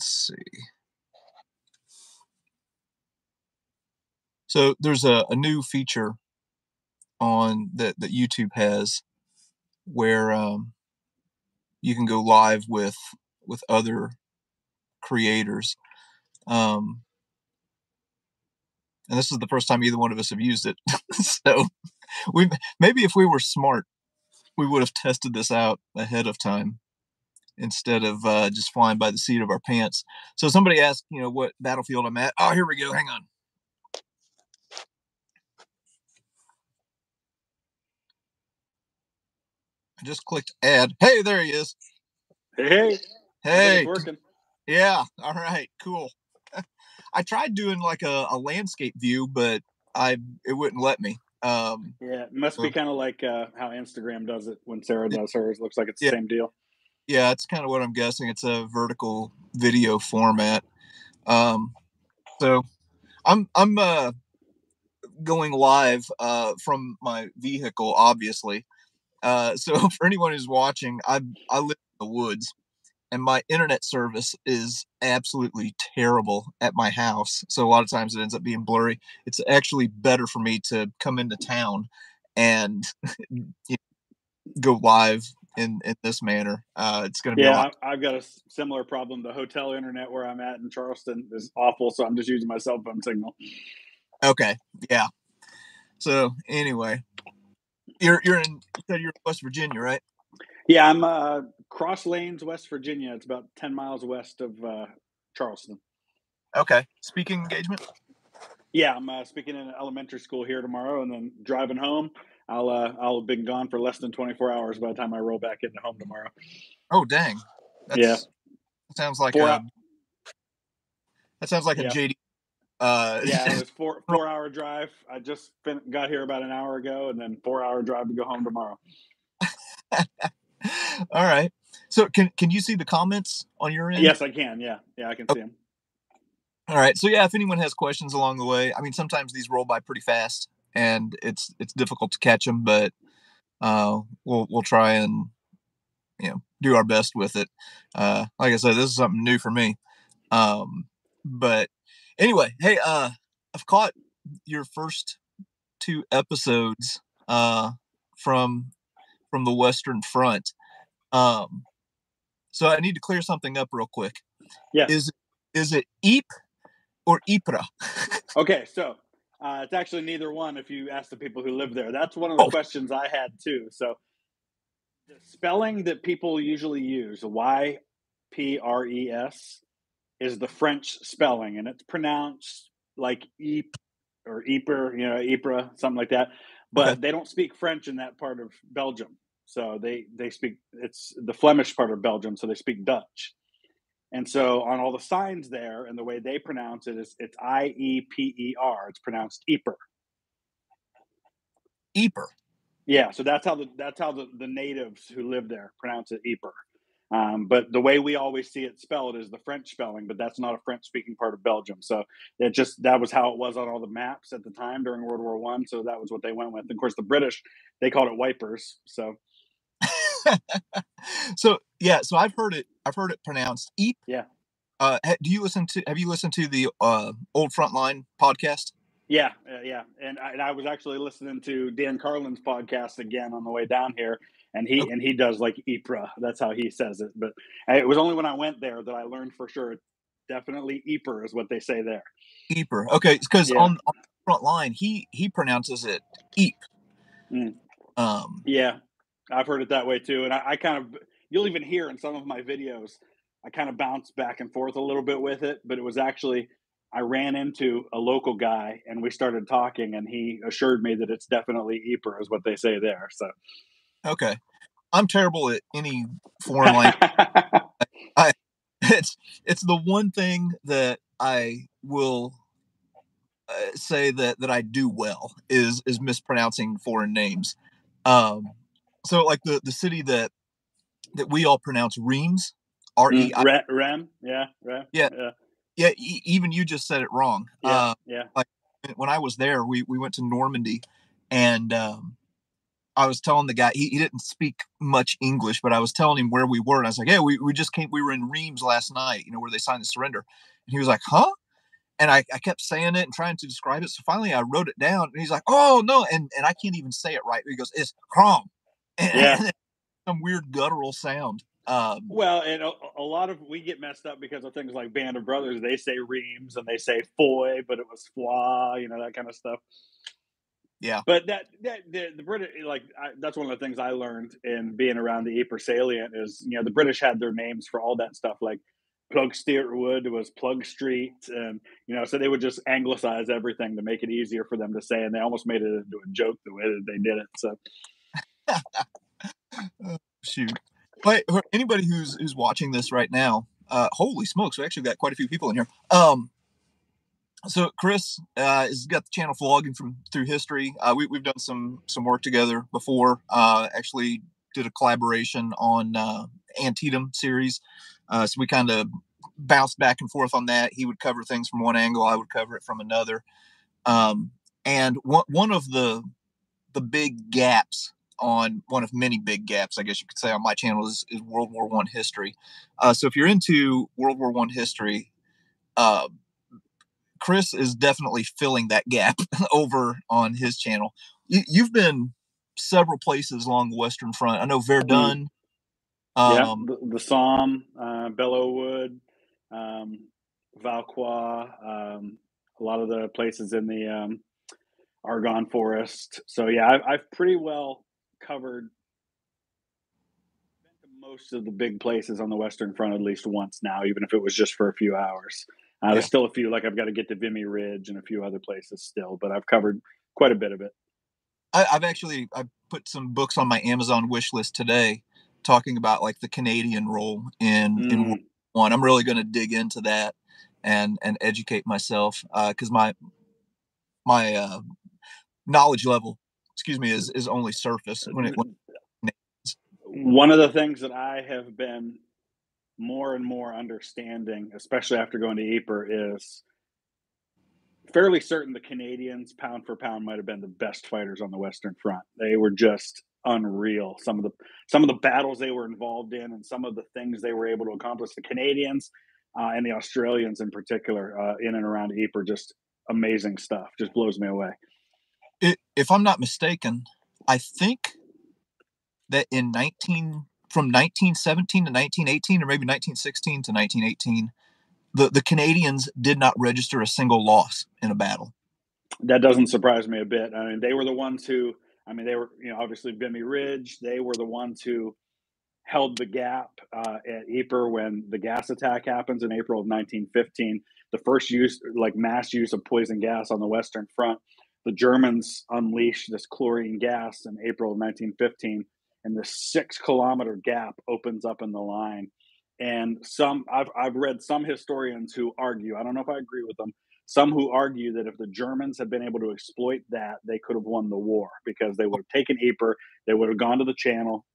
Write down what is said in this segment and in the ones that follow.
let's see. So there's a, a new feature on that that YouTube has where um, you can go live with with other creators. Um, and this is the first time either one of us have used it. so we maybe if we were smart, we would have tested this out ahead of time instead of uh, just flying by the seat of our pants. So somebody asked, you know, what battlefield I'm at. Oh, here we go. Hang on. I just clicked add. Hey, there he is. Hey, Hey. working. Yeah. All right. Cool. I tried doing like a, a landscape view, but I it wouldn't let me. Um, Yeah, it must be kind of like uh, how Instagram does it when Sarah does hers. Looks like it's the Yeah. same deal. Yeah, it's kind of what I'm guessing. It's a vertical video format. Um, so I'm I'm uh, going live uh, from my vehicle, obviously. Uh, so for anyone who's watching, I I live in the woods, and my internet service is absolutely terrible at my house. So a lot of times it ends up being blurry. It's actually better for me to come into town and you know, go live in in this manner. Uh, it's going to be Yeah, lot. I, I've got a similar problem. The hotel internet where I'm at in Charleston is awful, so I'm just using my cell phone signal. Okay, yeah. So anyway, you're you're in you said you're in West Virginia, right? Yeah, I'm uh, Cross Lanes, West Virginia. It's about ten miles west of uh, Charleston. Okay. Speaking engagement. Yeah, I'm uh, speaking in an elementary school here tomorrow, and then driving home. I'll uh, I'll have been gone for less than 24 hours by the time I roll back into home tomorrow. Oh dang. That's, Yeah. That sounds like Four a. hou- That sounds like Yeah. a JD. Uh, Yeah, it was four four hour drive. I just fin- got here about an hour ago, and then four hour drive to go home tomorrow. all right. So can can you see the comments on your end? Yes, I can. Yeah, yeah, I can see them. All right. So yeah, if anyone has questions along the way, I mean, sometimes these roll by pretty fast, and it's it's difficult to catch them, but uh, we'll we'll try and you know do our best with it. Uh, like I said, this is something new for me. Um, but anyway, hey, uh, I've caught your first two episodes uh, from from the Western Front. Um, so I need to clear something up real quick. Yeah. Is is it Eep or Ypres? Okay, so uh, it's actually neither one. If you ask the people who live there, that's one of the Oh. questions I had too. So the spelling that people usually use, Y P R E S, is the French spelling, and it's pronounced like Eep or Yper, you know, Ypres, something like that. But Okay. they don't speak French in that part of Belgium. So they they speak it's the Flemish part of Belgium, so they speak Dutch. And so on all the signs there, and the way they pronounce it is it's I E P E R. It's pronounced Eper. Eper. Yeah, so that's how the that's how the, the natives who live there pronounce it Eper. Um, but the way we always see it spelled is the French spelling, but that's not a French speaking part of Belgium. So it just that was how it was on all the maps at the time during World War One. So that was what they went with. And of course, the British they called it wipers. So so yeah, so I've heard it. I've heard it pronounced Eep. Yeah. Uh, do you listen to? Have you listened to the uh, old Frontline podcast? Yeah, uh, yeah, and I, and I was actually listening to Dan Carlin's podcast again on the way down here, and he Okay. and he does like Ypres. That's how he says it. But it was only when I went there that I learned for sure. Definitely Ypres is what they say there. Eeper. Okay, because Yeah. on, on Frontline, he he pronounces it Eep. Mm. Um. Yeah, I've heard it that way too, and I, I kind of you'll even hear in some of my videos. I kind of bounce back and forth a little bit with it, but it was actually I ran into a local guy and we started talking, and he assured me that it's definitely Ypres is what they say there. So. Okay. I'm terrible at any foreign language. it's it's the one thing that I will uh, say that that I do well is is mispronouncing foreign names. Um, so like the the city that that we all pronounce Reims, R E I. Mm, yeah, Rem, Yeah. yeah, Yeah, e- even you just said it wrong. yeah, Uh, yeah. Like when I was there, we we went to Normandy, and um, I was telling the guy he, he didn't speak much English, but I was telling him where we were, and I was like, "Hey, we, we just came. We were in Reims last night. You know where they signed the surrender." And he was like, "Huh?" And I, I kept saying it and trying to describe it. So finally, I wrote it down, and he's like, "Oh no!" And and I can't even say it right. He goes, "It's Crom," Yeah. some weird guttural sound. Um, Well, and a, a lot of we get messed up because of things like Band of Brothers. They say Reams and they say Foy, but it was Foy, you know that kind of stuff. Yeah. But that that the, the British like I, that's one of the things I learned in being around the Ypres salient is you know the British had their names for all that stuff like Plug Wood was Plug Street, and you know so they would just anglicize everything to make it easier for them to say, and they almost made it into a joke the way that they did it. So shoot. But anybody who's who's watching this right now, uh, holy smokes, we actually got quite a few people in here. Um, so Chris uh, has got the channel vlogging from through history. Uh, we, we've done some some work together before. Uh, actually, did a collaboration on uh, Antietam series. Uh, so we kind of bounced back and forth on that. He would cover things from one angle, I would cover it from another. Um, and one one of the the big gaps on one of many big gaps, I guess you could say, on my channel is, is World War One history. Uh, so if you're into World War One history, uh, Chris is definitely filling that gap over on his channel. You, you've been several places along the Western Front. I know Verdun. yeah, Um, the, the Somme, uh, Belleau Wood, um, Vauquois, um, a lot of the places in the um, Argonne Forest. So yeah, I've, I've pretty well covered most of the big places on the Western Front at least once now, even if it was just for a few hours. Uh, Yeah. There's still a few, like I've got to get to Vimy Ridge and a few other places still, but I've covered quite a bit of it. I, I've actually I put some books on my Amazon wish list today, talking about like the Canadian role in in Mm, War One. I'm really going to dig into that and and educate myself because my my uh, knowledge level, excuse me, is is only surface when it. When, one of the things that I have been more and more understanding, especially after going to Ypres, is fairly certain the Canadians, pound for pound, might have been the best fighters on the Western Front. They were just unreal. Some of the some of the battles they were involved in, and some of the things they were able to accomplish. The Canadians uh, and the Australians, in particular, uh, in and around Ypres, just amazing stuff. Just blows me away. If I'm not mistaken, I think that in 19 from 1917 to 1918, or maybe 1916 to 1918, the the Canadians did not register a single loss in a battle. That doesn't surprise me a bit. I mean, they were the ones who, I mean, they were, you know, obviously Vimy Ridge. They were the ones who held the gap uh, at Ypres when the gas attack happens in April of 1915. The first use, like mass use of poison gas on the Western Front. The Germans unleashed this chlorine gas in April of 1915, and the six kilometer gap opens up in the line. And some, I've, I've read some historians who argue, I don't know if I agree with them, some who argue that if the Germans had been able to exploit that, they could have won the war because they would have taken Ypres, they would have gone to the Channel,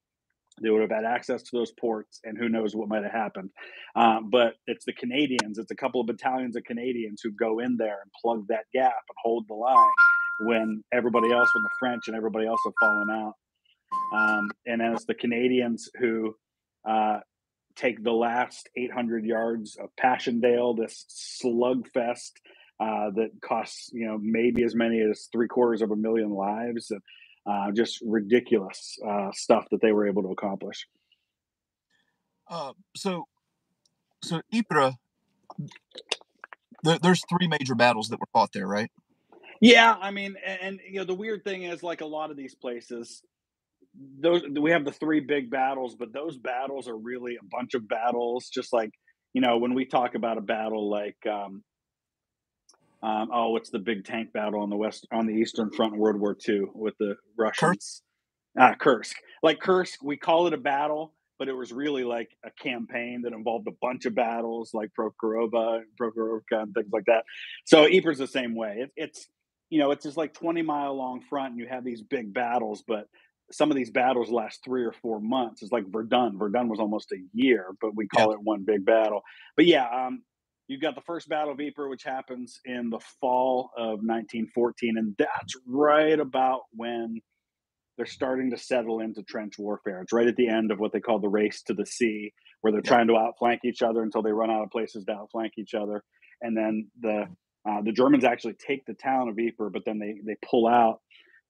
they would have had access to those ports, and who knows what might have happened. Um, but it's the Canadians, it's a couple of battalions of Canadians who go in there and plug that gap and hold the line when everybody else, when the French and everybody else have fallen out. Um, and then it's the Canadians who uh, take the last 800 yards of Passchendaele, this slugfest uh, that costs you know maybe as many as three quarters of a million lives, and uh, just ridiculous uh, stuff that they were able to accomplish. Uh, so, so Ypres, there, there's three major battles that were fought there, right? Yeah, I mean, and, and you know the weird thing is, like a lot of these places, those we have the three big battles, but those battles are really a bunch of battles. Just like you know, when we talk about a battle like, um, um, oh, what's the big tank battle on the west on the Eastern Front in World War II with the Russians? Ah, Kursk. Like Kursk, we call it a battle, but it was really like a campaign that involved a bunch of battles, like Prokhorovka, Prokhorovka, and things like that. So Ypres the same way. It, it's you know, it's just like 20 mile long front, and you have these big battles, but some of these battles last three or four months. It's like Verdun. Verdun was almost a year, but we call it one big battle. But yeah, um, you've got the first Battle of Ypres, which happens in the fall of 1914, and that's right about when they're starting to settle into trench warfare. It's right at the end of what they call the race to the sea, where they're yeah. trying to outflank each other until they run out of places to outflank each other. And then the uh, the Germans actually take the town of Ypres, but then they they pull out.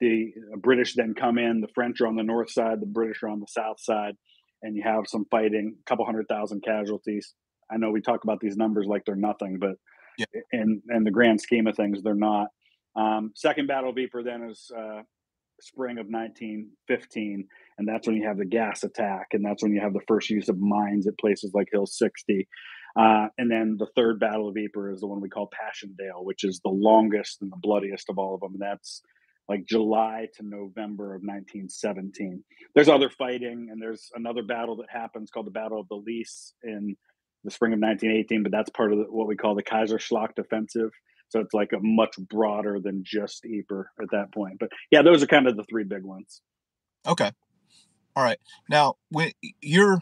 The British then come in. The French are on the north side. The British are on the south side, and you have some fighting. A couple hundred thousand casualties. I know we talk about these numbers like they're nothing, but yeah. in in the grand scheme of things, they're not. Um, second Battle of Ypres then is uh, spring of 1915, and that's when you have the gas attack, and that's when you have the first use of mines at places like Hill 60. Uh, and then the third Battle of Ypres is the one we call Passchendaele, which is the longest and the bloodiest of all of them. And that's like July to November of 1917. There's other fighting, and there's another battle that happens called the Battle of the Lys in the spring of 1918, but that's part of what we call the Kaiserschlacht offensive. So it's like a much broader than just Ypres at that point. But yeah, those are kind of the three big ones. Okay. All right. Now, when you're,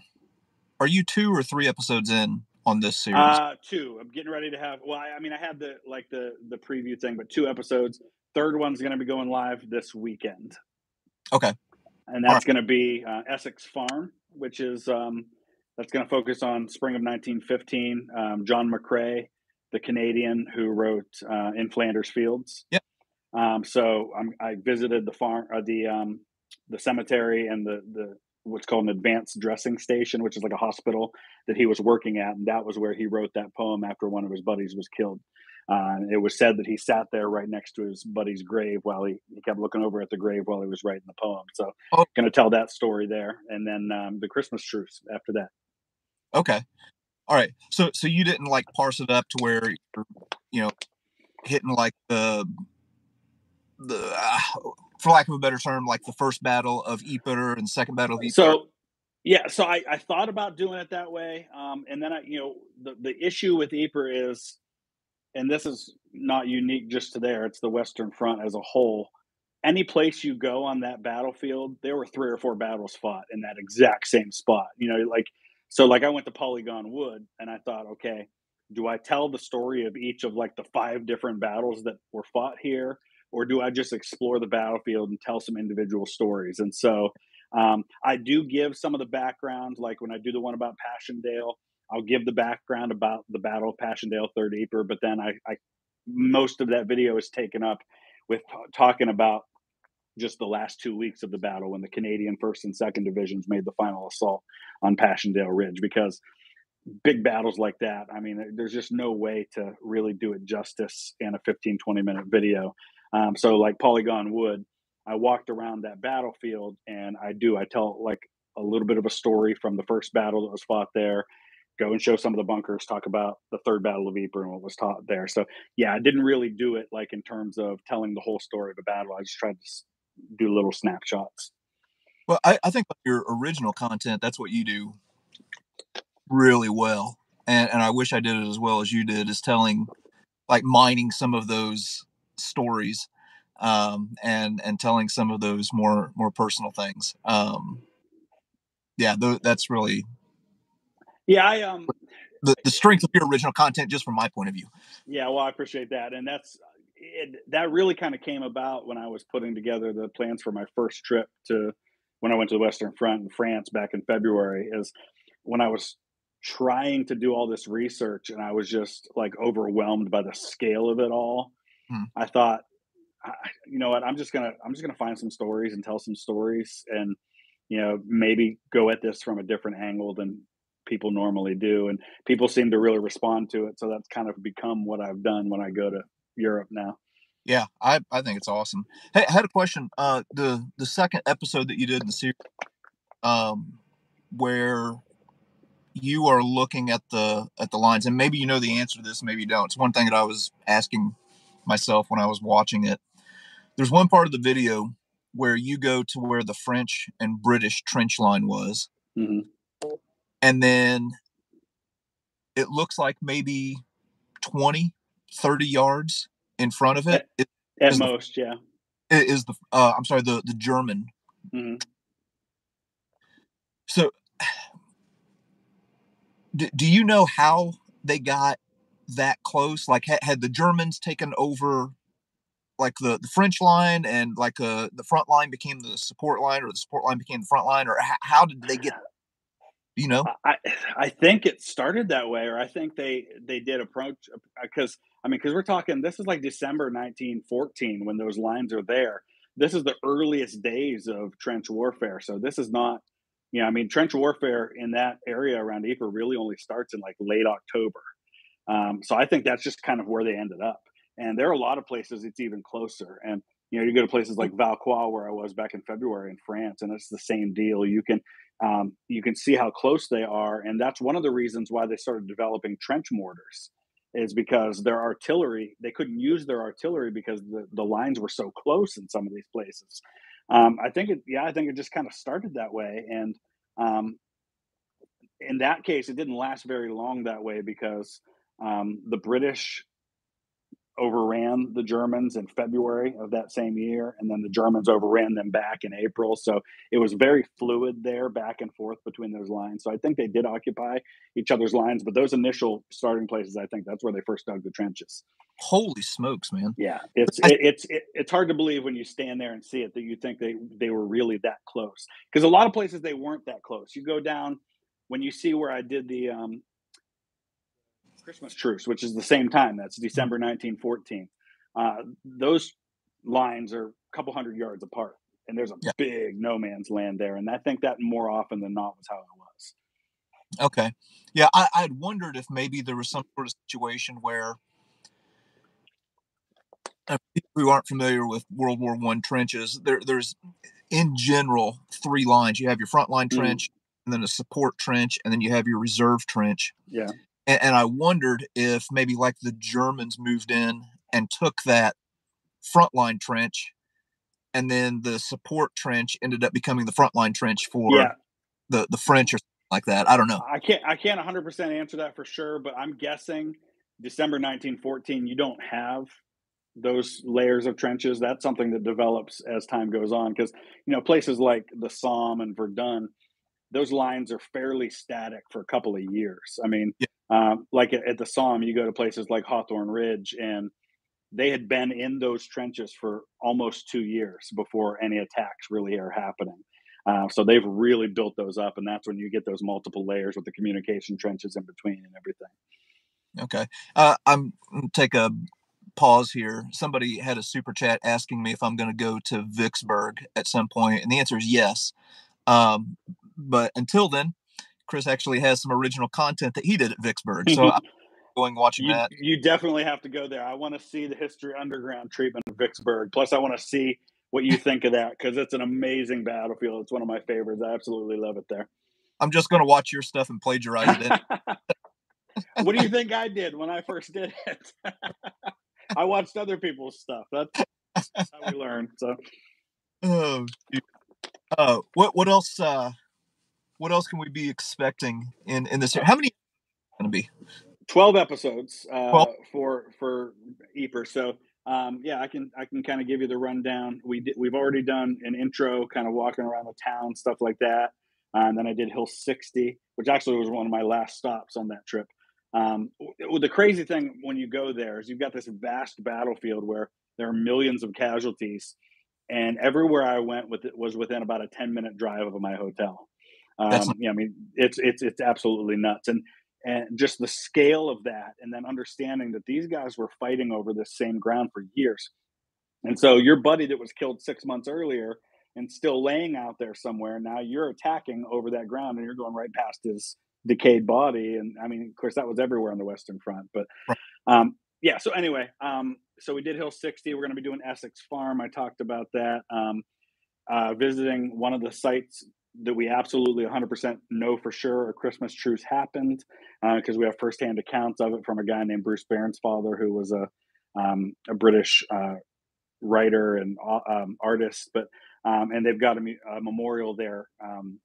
are you two or three episodes in on this series? Uh, two. I'm getting ready to have. Well, I, I mean, I had the like the the preview thing, but two episodes. Third one's going to be going live this weekend. Okay. And that's right. going to be uh, Essex Farm, which is um, that's going to focus on spring of 1915. Um, John McCrae the Canadian who wrote uh, In Flanders Fields. Yeah. Um, so I'm, i visited the farm, uh, the um, the cemetery, and the the what's called an advanced dressing station, which is like a hospital that he was working at, and that was where he wrote that poem after one of his buddies was killed. Uh, it was said that he sat there right next to his buddy's grave while he, he kept looking over at the grave while he was writing the poem. So, oh. going to tell that story there, and then um, the Christmas truce after that. Okay, all right. So so you didn't like parse it up to where you're, you know, hitting like the the uh, for lack of a better term, like the first battle of Ypres and second battle of Ypres. So yeah, so I, I thought about doing it that way, um, and then I, you know, the the issue with Ypres is, and this is not unique just to there; it's the Western Front as a whole. Any place you go on that battlefield, there were three or four battles fought in that exact same spot. You know, like so like I went to Polygon Wood and I thought, okay, do I tell the story of each of like the five different battles that were fought here? Or do I just explore the battlefield and tell some individual stories? And so um, I do give some of the background, like when I do the one about Passchendaele, I'll give the background about the Battle of Passchendaele, Third Ypres, but then I, I most of that video is taken up with talking about just the last two weeks of the battle when the Canadian first and second divisions made the final assault on Passchendaele Ridge because big battles like that, I mean, there's just no way to really do it justice in a 15, 20 minute video. Um, so, like Polygon Wood, I walked around that battlefield and I do, I tell like a little bit of a story from the first battle that was fought there. Go and show some of the bunkers, talk about the third battle of Ypres and what was taught there. So, yeah, I didn't really do it like in terms of telling the whole story of a battle. I just tried to do little snapshots. Well, I, I think your original content, that's what you do really well. And, and I wish I did it as well as you did, is telling, like mining some of those stories um, and and telling some of those more more personal things. Um, yeah, th- that's really yeah. I um the, the strength of your original content, just from my point of view. Yeah, well, I appreciate that, and that's it, that really kind of came about when I was putting together the plans for my first trip to when I went to the Western Front in France back in February. Is when I was trying to do all this research and I was just like overwhelmed by the scale of it all. Hmm. I thought, you know what, I'm just gonna I'm just gonna find some stories and tell some stories and you know maybe go at this from a different angle than people normally do and people seem to really respond to it so that's kind of become what i've done when i go to Europe now. Yeah, I, I think it's awesome. Hey, I had a question. Uh, the the second episode that you did in the series, um, where you are looking at the at the lines, and maybe you know the answer to this, maybe you don't. It's one thing that I was asking myself when I was watching it. There's one part of the video where you go to where the French and British trench line was, mm-hmm. and then it looks like maybe 20 30 yards in front of it. At, at most, the, yeah. It is the uh, I'm sorry, the the German. Mm-hmm. So, do, do you know how they got that close? Like, had, had the Germans taken over like the the French line and like uh, the front line became the support line, or the support line became the front line, or how, did they get? You know, I I think it started that way, or I think they they did approach because I mean because we're talking this is like December 1914 when those lines are there. This is the earliest days of trench warfare, so this is not you know I mean trench warfare in that area around Ypres really only starts in like late October. Um, so I think that's just kind of where they ended up. And there are a lot of places it's even closer. And you know, you go to places like Vauquois, where I was back in February in France, and it's the same deal. You can um, you can see how close they are, and that's one of the reasons why they started developing trench mortars, is because their artillery they couldn't use their artillery because the, the lines were so close in some of these places. Um, I think it, yeah, I think it just kind of started that way, and um, in that case, it didn't last very long that way because um, the British overran the Germans in February of that same year, and then the Germans overran them back in April. So it was very fluid there, back and forth between those lines. So I think they did occupy each other's lines, but those initial starting places, I think that's where they first dug the trenches. Holy smokes, man! Yeah, it's it, it's it, it's hard to believe when you stand there and see it that you think they they were really that close because a lot of places they weren't that close. You go down when you see where I did the um, Christmas truce, which is the same time. That's. December 1914. Uh, those lines are a couple hundred yards apart, and there's a yeah. big no man's land there. And I think that more often than not was how it was. Okay. Yeah, I, I'd wondered if maybe there was some sort of situation where uh, people who aren't familiar with World War One trenches, there, there's in general three lines. You have your front line mm-hmm. trench, mm. and then a support trench, and then you have your reserve trench. Yeah and, and I wondered if maybe like the Germans moved in and took that frontline trench, and then the support trench ended up becoming the frontline trench for yeah. the the French or something like that. I don't know. I can't I can't 100 percent answer that for sure, but I'm guessing December 1914. You don't have those layers of trenches. That's something that develops as time goes on because you know places like the Somme and Verdun those lines are fairly static for a couple of years. I mean, yeah. Um, like at, the Somme, you go to places like Hawthorn Ridge, and they had been in those trenches for almost two years before any attacks really are happening. Uh, so they've really built those up, and that's when you get those multiple layers with the communication trenches in between and everything. Okay, uh, I'm take a pause here. Somebody had a super chat asking me if I'm going to go to Vicksburg at some point, and the answer is yes. Um, but until then, Chris actually has some original content that he did at Vicksburg. So I'm going watching you, that. You definitely have to go there. I want to see the history underground treatment of Vicksburg. Plus, I want to see what you think of that because it's an amazing battlefield. It's one of my favorites. I absolutely love it there. I'm just going to watch your stuff and plagiarize it. what do you think I did when I first did it? I watched other people's stuff. That's, that's how we learn. So, oh, uh, what what else? Uh, what else can we be expecting in in this? How many going to be? Twelve episodes uh, 12? for for Ypres. So um, yeah, I can I can kind of give you the rundown. We did, we've already done an intro, kind of walking around the town, stuff like that. Uh, and then I did Hill 60, which actually was one of my last stops on that trip. Um, the crazy thing when you go there is you've got this vast battlefield where there are millions of casualties, and everywhere I went with it was within about a 10 minute drive of my hotel. Um, yeah, I mean, it's it's it's absolutely nuts, and and just the scale of that, and then understanding that these guys were fighting over this same ground for years, and so your buddy that was killed six months earlier and still laying out there somewhere, now you're attacking over that ground, and you're going right past his decayed body, and I mean, of course, that was everywhere on the Western Front, but. Um, yeah. So anyway, um, so we did Hill 60. We're going to be doing Essex Farm. I talked about that. Um, uh, visiting one of the sites that we absolutely 100% know for sure a Christmas truce happened because uh, we have firsthand accounts of it from a guy named Bruce Bairnsfather, who was a, um, a British uh, writer and uh, um, artist. But um, and they've got a, a memorial there um,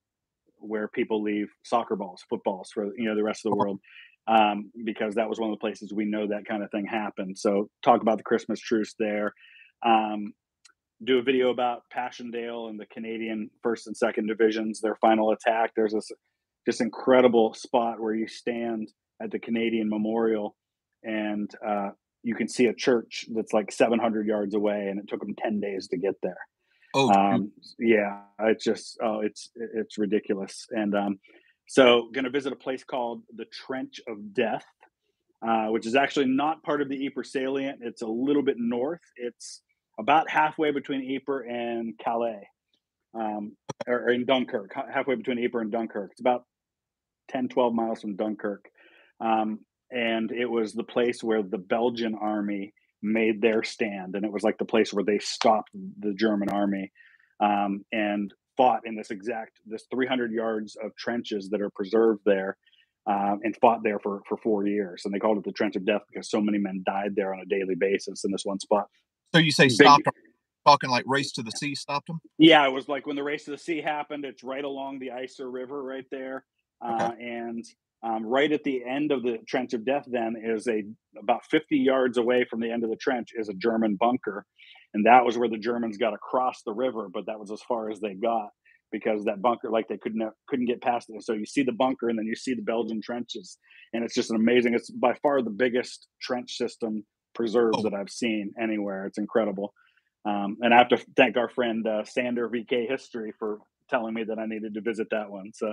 where people leave soccer balls, footballs for you know the rest of the world. Um, because that was one of the places we know that kind of thing happened. So talk about the Christmas truce there. Um, do a video about Passchendaele and the Canadian first and second divisions, their final attack. There's this just incredible spot where you stand at the Canadian Memorial and uh, you can see a church that's like 700 yards away, and it took them 10 days to get there. Oh, Um, yeah, it's just oh, it's it's ridiculous. And um, so, going to visit a place called the Trench of Death, uh, which is actually not part of the Ypres salient. It's a little bit north. It's about halfway between Ypres and Calais, um, or, or in Dunkirk, halfway between Ypres and Dunkirk. It's about 10, 12 miles from Dunkirk. Um, and it was the place where the Belgian army made their stand. And it was like the place where they stopped the German army um, and fought in this exact, this 300 yards of trenches that are preserved there. Um, and fought there for, for four years. And they called it the Trench of Death because so many men died there on a daily basis in this one spot. So you say stopped? Talking like race to the sea stopped them? Yeah, it was like when the race to the sea happened. It's right along the Yser River, right there, uh, and um, right at the end of the Trench of Death. Then is a about fifty yards away from the end of the trench is a German bunker, and that was where the Germans got across the river. But that was as far as they got because that bunker, like they couldn't couldn't get past it. So you see the bunker, and then you see the Belgian trenches, and it's just an amazing. It's by far the biggest trench system preserved Oh. that I've seen anywhere. It's incredible. Um, and I have to thank our friend uh, Sander VK History for telling me that I needed to visit that one. So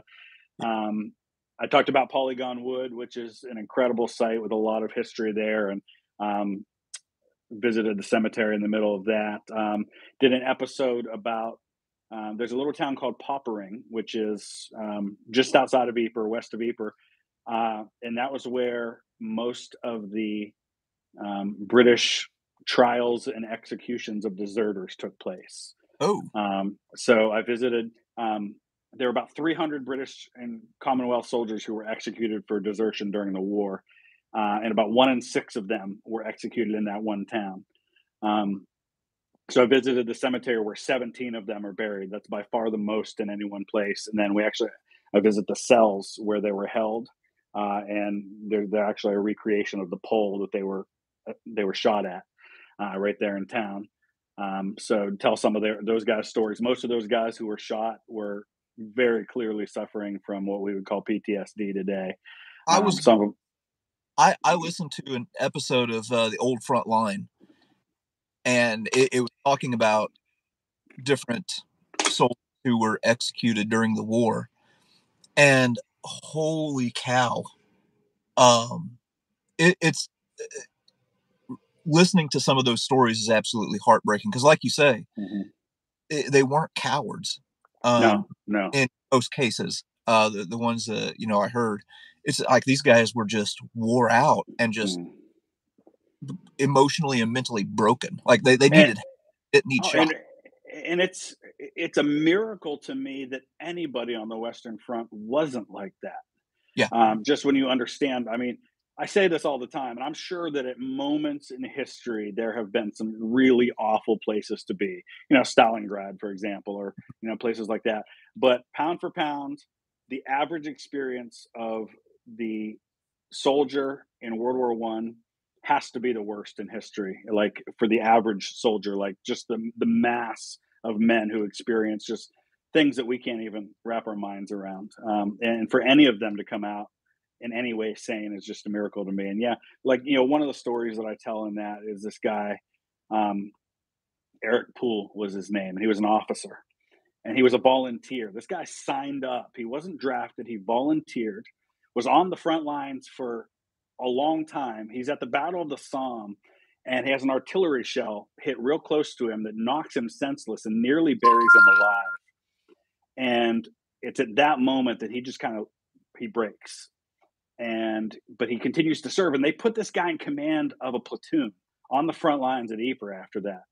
um, I talked about Polygon Wood, which is an incredible site with a lot of history there, and um, visited the cemetery in the middle of that. Um, did an episode about um, there's a little town called Poperinge, which is um, just outside of Ypres, west of Ypres, uh, and that was where most of the um, British trials and executions of deserters took place. Oh, Um, so I visited. Um, there were about 300 British and Commonwealth soldiers who were executed for desertion during the war, uh, and about one in six of them were executed in that one town. Um, so I visited the cemetery where 17 of them are buried. That's by far the most in any one place. And then we actually, I visit the cells where they were held, uh, and they're, they're actually a recreation of the pole that they were they were shot at, uh, right there in town. Um, so tell some of their those guys' stories. Most of those guys who were shot were very clearly suffering from what we would call PTSD today. I Um, was some of I, I listened to an episode of uh, the old front line and it, it was talking about different soldiers who were executed during the war and holy cow um it, it's listening to some of those stories is absolutely heartbreaking because like you say Mhm. it, they weren't cowards um no, no, in most cases uh the, the ones that you know i heard it's like these guys were just wore out and just Mm. emotionally and mentally broken. Like they, they needed it need Oh, and, and it's it's a miracle to me that anybody on the Western Front wasn't like that. Yeah. Um, just when you understand, I mean, I say this all the time, and I'm sure that at moments in history there have been some really awful places to be. You know, Stalingrad, for example, or you know places like that. But pound for pound, the average experience of the soldier in World War One has to be the worst in history. Like for the average soldier, like just the the mass of men who experience just things that we can't even wrap our minds around. Um, and for any of them to come out in any way sane is just a miracle to me. And yeah, like you know, one of the stories that I tell in that is this guy, um, Eric Poole was his name, and he was an officer, and he was a volunteer. This guy signed up. He wasn't drafted. He volunteered. Was on the front lines for a long time. He's at the Battle of the Somme, and he has an artillery shell hit real close to him that knocks him senseless and nearly buries him alive. And it's at that moment that he just kind of he breaks. And but he continues to serve, and they put this guy in command of a platoon on the front lines at Ypres after that.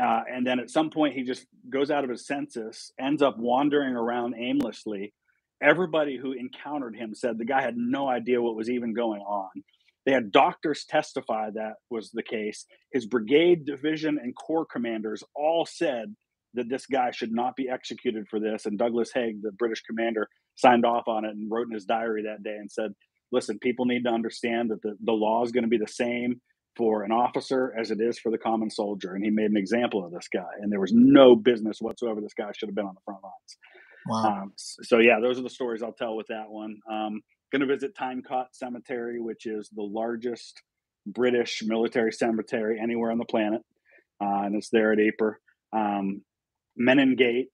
Uh, and then at some point, he just goes out of his senses, ends up wandering around aimlessly. Everybody who encountered him said the guy had no idea what was even going on. They had doctors testify that was the case. His brigade, division, and corps commanders all said that this guy should not be executed for this. And Douglas Haig, the British commander, signed off on it and wrote in his diary that day and said, listen, people need to understand that the, the law is going to be the same for an officer as it is for the common soldier. And he made an example of this guy. And there was no business whatsoever this guy should have been on the front lines. Wow. Um, so yeah, those are the stories I'll tell with that one. Um, going to visit Tyne Cot Cemetery, which is the largest British military cemetery anywhere on the planet, uh, and it's there at Ypres. Um, Menin Gate,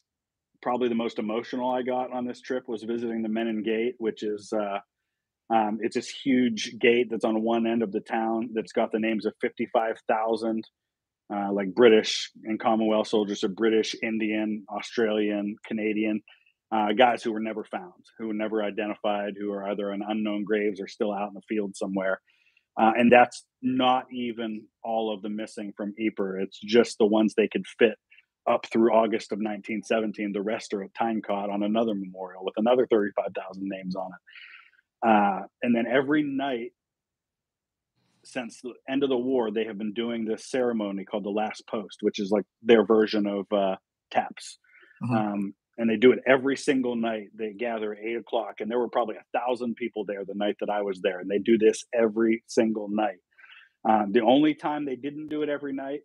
probably the most emotional I got on this trip was visiting the Menin Gate, which is uh, um, it's this huge gate that's on one end of the town that's got the names of 55,000 uh, like British and Commonwealth soldiers, so British, Indian, Australian, Canadian uh, guys who were never found, who were never identified, who are either in unknown graves or still out in the field somewhere. Uh, and that's not even all of the missing from Ypres. It's just the ones they could fit up through August of 1917. The rest are at Tyne Cot on another memorial with another 35,000 names on it. Uh, and then every night since the end of the war, they have been doing this ceremony called the Last Post, which is like their version of uh, taps. Mm-hmm. Um, and they do it every single night. They gather at eight o'clock, and there were probably a thousand people there the night that I was there, and they do this every single night. Um, the only time they didn't do it every night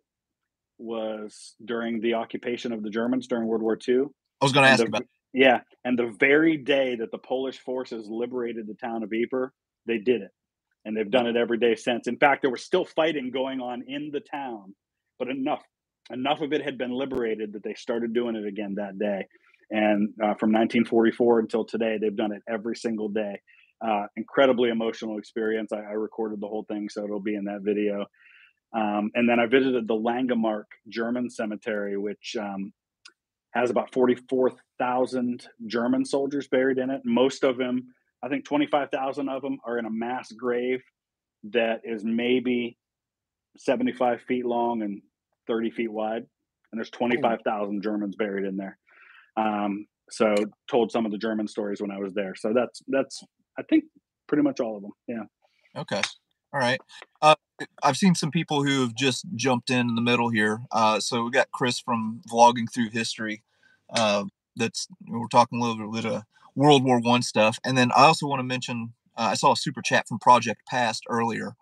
was during the occupation of the Germans during World War II. I was going to ask the, about. Yeah, and the very day that the Polish forces liberated the town of Ypres, they did it, and they've done it every day since. In fact, there was still fighting going on in the town, but enough enough of it had been liberated that they started doing it again that day. And uh, from 1944 until today, they've done it every single day. Uh, incredibly emotional experience. I, I, recorded the whole thing, so it'll be in that video. Um, and then I visited the Langemark German cemetery, which um, has about 44,000 German soldiers buried in it. Most of them, I think 25,000 of them, are in a mass grave that is maybe 75 feet long and 30 feet wide. And there's 25,000 Germans buried in there. Um, so told some of the German stories when I was there. So that's that's I think pretty much all of them. Yeah. Okay. All right. Uh, I've seen some people who have just jumped in in the middle here. Uh, so we got Chris from Vlogging Through History. Uh, that's we're talking a little bit of World War One stuff, and then I also want to mention uh, I saw a super chat from Project Past earlier,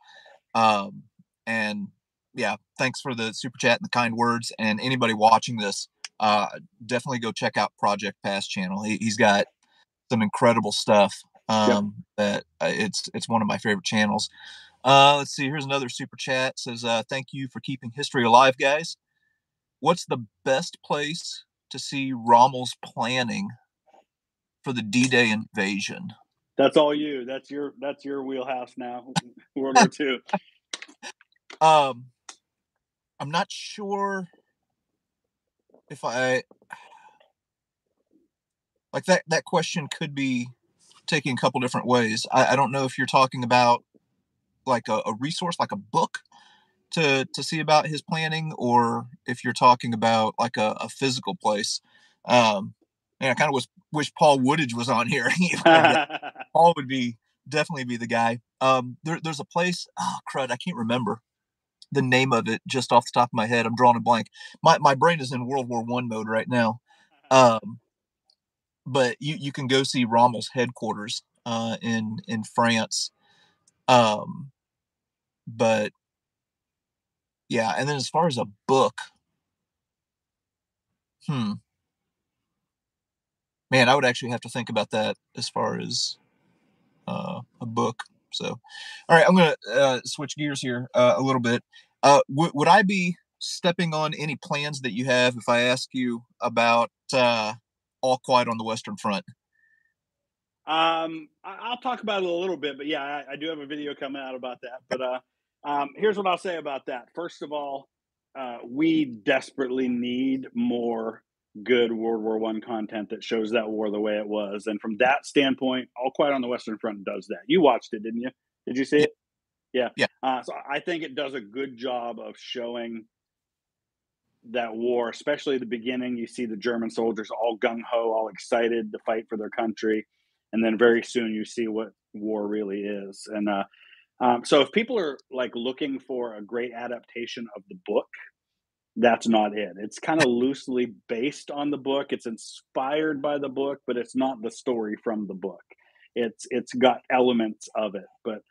um, and yeah, thanks for the super chat and the kind words. And anybody watching this, uh, definitely go check out Project Past channel. He, has got some incredible stuff. Um, yep. that uh, it's it's one of my favorite channels. Uh, let's see. Here's another super chat. It says, uh, "Thank you for keeping history alive, guys. What's the best place to see Rommel's planning for the D-Day invasion?" That's all you. That's your that's your wheelhouse now. World War II. um, I'm not sure if I like that that question could be taken a couple different ways. I, I don't know if you're talking about like a, a, resource, like a book to to see about his planning, or if you're talking about like a, a physical place. Um, and I kind of wish, wish Paul Woodadge was on here. Paul would be definitely be the guy. Um, there, there's a place. Oh crud, I can't remember the name of it just off the top of my head. I'm drawing a blank. My my brain is in World War One mode right now. Um, but you you can go see Rommel's headquarters uh, in in France. Um, but yeah, and then as far as a book, hmm, man, I would actually have to think about that as far as uh, a book. So, all right, I'm to uh, switch gears here uh, a little bit. Uh, w- would I be stepping on any plans that you have if I ask you about uh, All Quiet on the Western Front? Um, I'll talk about it a little bit, but yeah, I, I do have a video coming out about that. But uh, um, here's what I'll say about that. First of all, uh, we desperately need more good World War One content that shows that war the way it was. And from that standpoint, All Quiet on the Western Front does that. You watched it, didn't you? Did you see it? Yeah. Yeah. Uh, so I think it does a good job of showing that war, especially the beginning. You see the German soldiers all gung ho, all excited to fight for their country. And then very soon you see what war really is. And uh, um, so if people are like looking for a great adaptation of the book, that's not it. It's kind of loosely based on the book. It's inspired by the book, but it's not the story from the book. It's it's got elements of it, but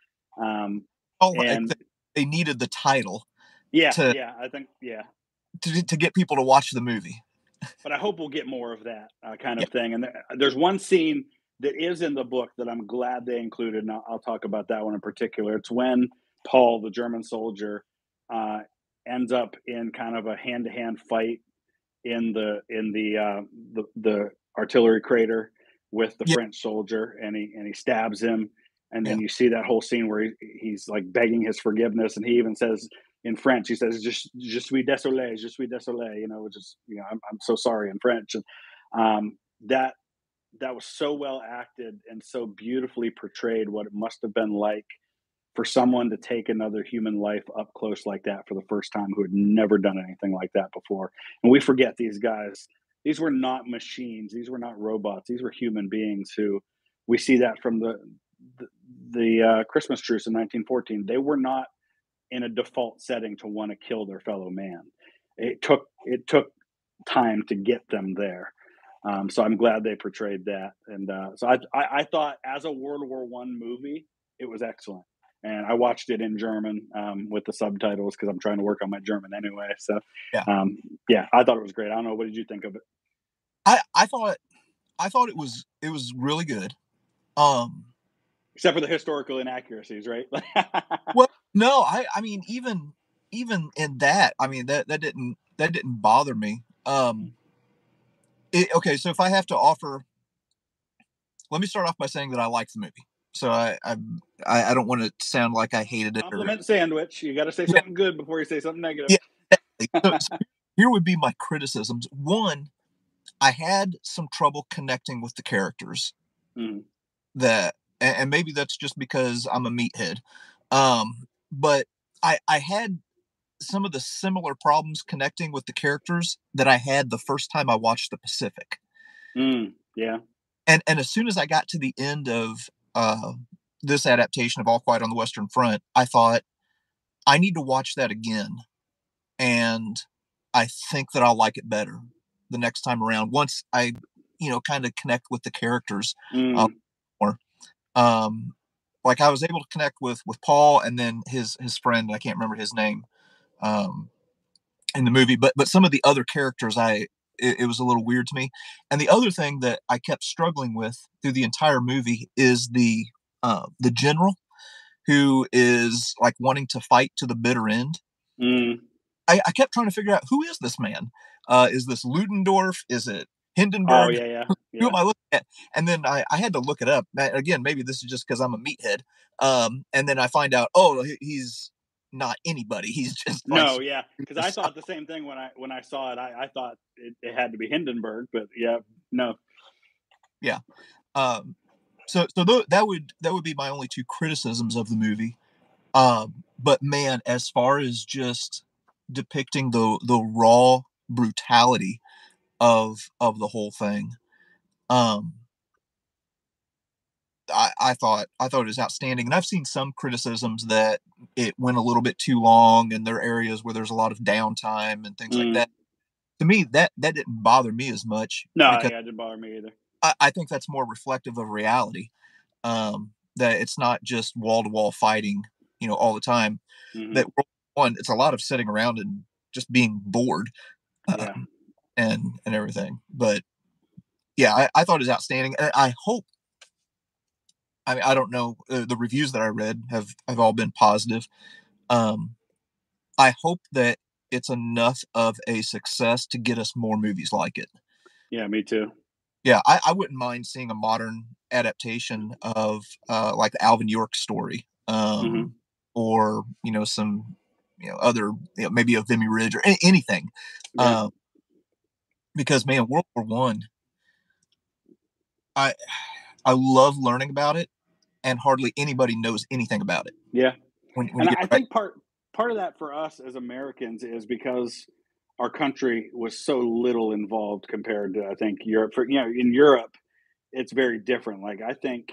um, oh, and they needed the title. Yeah, to, yeah, I think yeah to to get people to watch the movie. but I hope we'll get more of that uh, kind of yeah. thing. And there, there's one scene that is in the book that I'm glad they included, and I'll, I'll talk about that one in particular. It's when Paul, the German soldier, uh, ends up in kind of a hand to hand fight in the in the uh, the, the artillery crater with the French soldier, and he and he stabs him, and then you see that whole scene where he, he's like begging his forgiveness, and he even says in French, he says, "just je suis désolé, je suis désolé," you know, which is you know, I'm, I'm so sorry in French, and um, that that was so well acted and so beautifully portrayed what it must have been like for someone to take another human life up close like that for the first time who had never done anything like that before. And we forget these guys. These were not machines. These were not robots. These were human beings who we see that from the the, the uh, Christmas truce in 1914. They were not in a default setting to want to kill their fellow man. It took it took time to get them there. Um, so I'm glad they portrayed that. And uh, so I, I, I thought as a World War One movie, it was excellent and I watched it in German um, with the subtitles because I'm trying to work on my German anyway. So yeah, um, yeah, I thought it was great. I don't know what did you think of it? I I thought I thought it was it was really good. Um, except for the historical inaccuracies, right? well, no, I I mean even even in that, I mean that that didn't that didn't bother me. Um, it, okay, so if I have to offer, let me start off by saying that I like the movie so I I I don't want to sound like I hated it. Compliment or, sandwich. You got to say something yeah. good before you say something negative. Yeah. so, so here would be my criticisms. One, I had some trouble connecting with the characters. Mm. That and, and maybe that's just because I'm a meathead. Um, but I I had some of the similar problems connecting with the characters that I had the first time I watched The Pacific. Mm, yeah. And and as soon as I got to the end of uh, this adaptation of All Quiet on the Western Front, I thought I need to watch that again, and I think that I'll like it better the next time around once I, you know, kind of connect with the characters uh, mm. uh, more. Um, like I was able to connect with with Paul and then his his friend. I can't remember his name. Um, in the movie, but but some of the other characters I it, it was a little weird to me. And the other thing that I kept struggling with through the entire movie is the uh, the general who is like wanting to fight to the bitter end. Mm. I, I, kept trying to figure out who is this man. Uh, is this Ludendorff? Is it Hindenburg? Oh yeah, yeah. yeah. who am I looking at? And then I, I had to look it up. Again, maybe this is just because I'm a meathead. Um, and then I find out, oh, he's not anybody. He's just like, no, yeah. Because I thought the same thing when I when I saw it. I, I thought it, it, had to be Hindenburg, but yeah, no. Yeah. Um. So so th- that would that would be my only two criticisms of the movie. Um. But man, as far as just depicting the the raw brutality of of the whole thing, um I, I thought I thought it was outstanding, and I've seen some criticisms that it went a little bit too long, and there are areas where there's a lot of downtime and things mm. like that. To me, that that didn't bother me as much. No, yeah, it didn't bother me either. I, I think that's more reflective of reality. Um, that it's not just wall to wall fighting, you know, all the time. Mm-hmm. That one, it's a lot of sitting around and just being bored, yeah. um, and and everything. But yeah, I, I thought it was outstanding. I hope I mean, I don't know. Uh, the reviews that I read have have all been positive. Um, I hope that it's enough of a success to get us more movies like it. Yeah, me too. Yeah, I, I wouldn't mind seeing a modern adaptation of uh, like the Alvin York story, um, mm-hmm. or you know some you know other you know, maybe a Vimy Ridge or any, anything, yeah. um, because man, World War One, I. I I love learning about it, and hardly anybody knows anything about it. Yeah, when, when and I right. think part part of that for us as Americans is because our country was so little involved compared to I think Europe. For you know, in Europe, it's very different. Like I think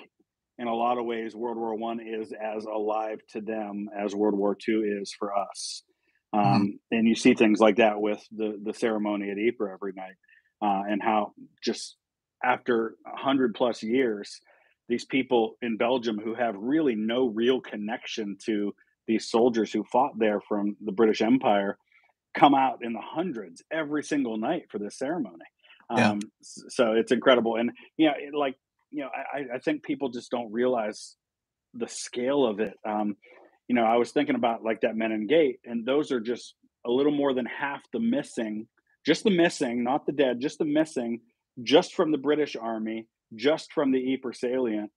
in a lot of ways, World War One is as alive to them as World War Two is for us. Mm-hmm. Um, mm-hmm. And you see things like that with the the ceremony at Ypres every night, uh, and how just after 100 plus years, these people in Belgium who have really no real connection to these soldiers who fought there from the British Empire come out in the hundreds every single night for this ceremony. Yeah. Um, so it's incredible. And, you know, it, like, you know, I, I think people just don't realize the scale of it. Um, you know, I was thinking about like that Menin Gate, and those are just a little more than half the missing, just the missing, not the dead, just the missing, just from the British Army, just from the Ypres salient.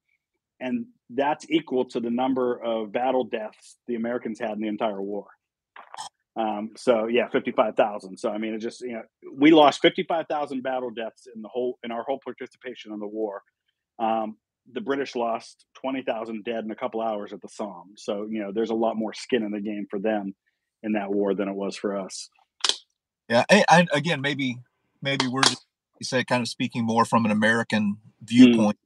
And that's equal to the number of battle deaths the Americans had in the entire war. Um, so yeah, fifty-five thousand. So I mean, it just you know, we lost fifty-five thousand battle deaths in the whole in our whole participation in the war. Um, the British lost twenty thousand dead in a couple hours at the Somme. So you know, there's a lot more skin in the game for them in that war than it was for us. Yeah, and again, maybe maybe we're just you say kind of speaking more from an American viewpoint,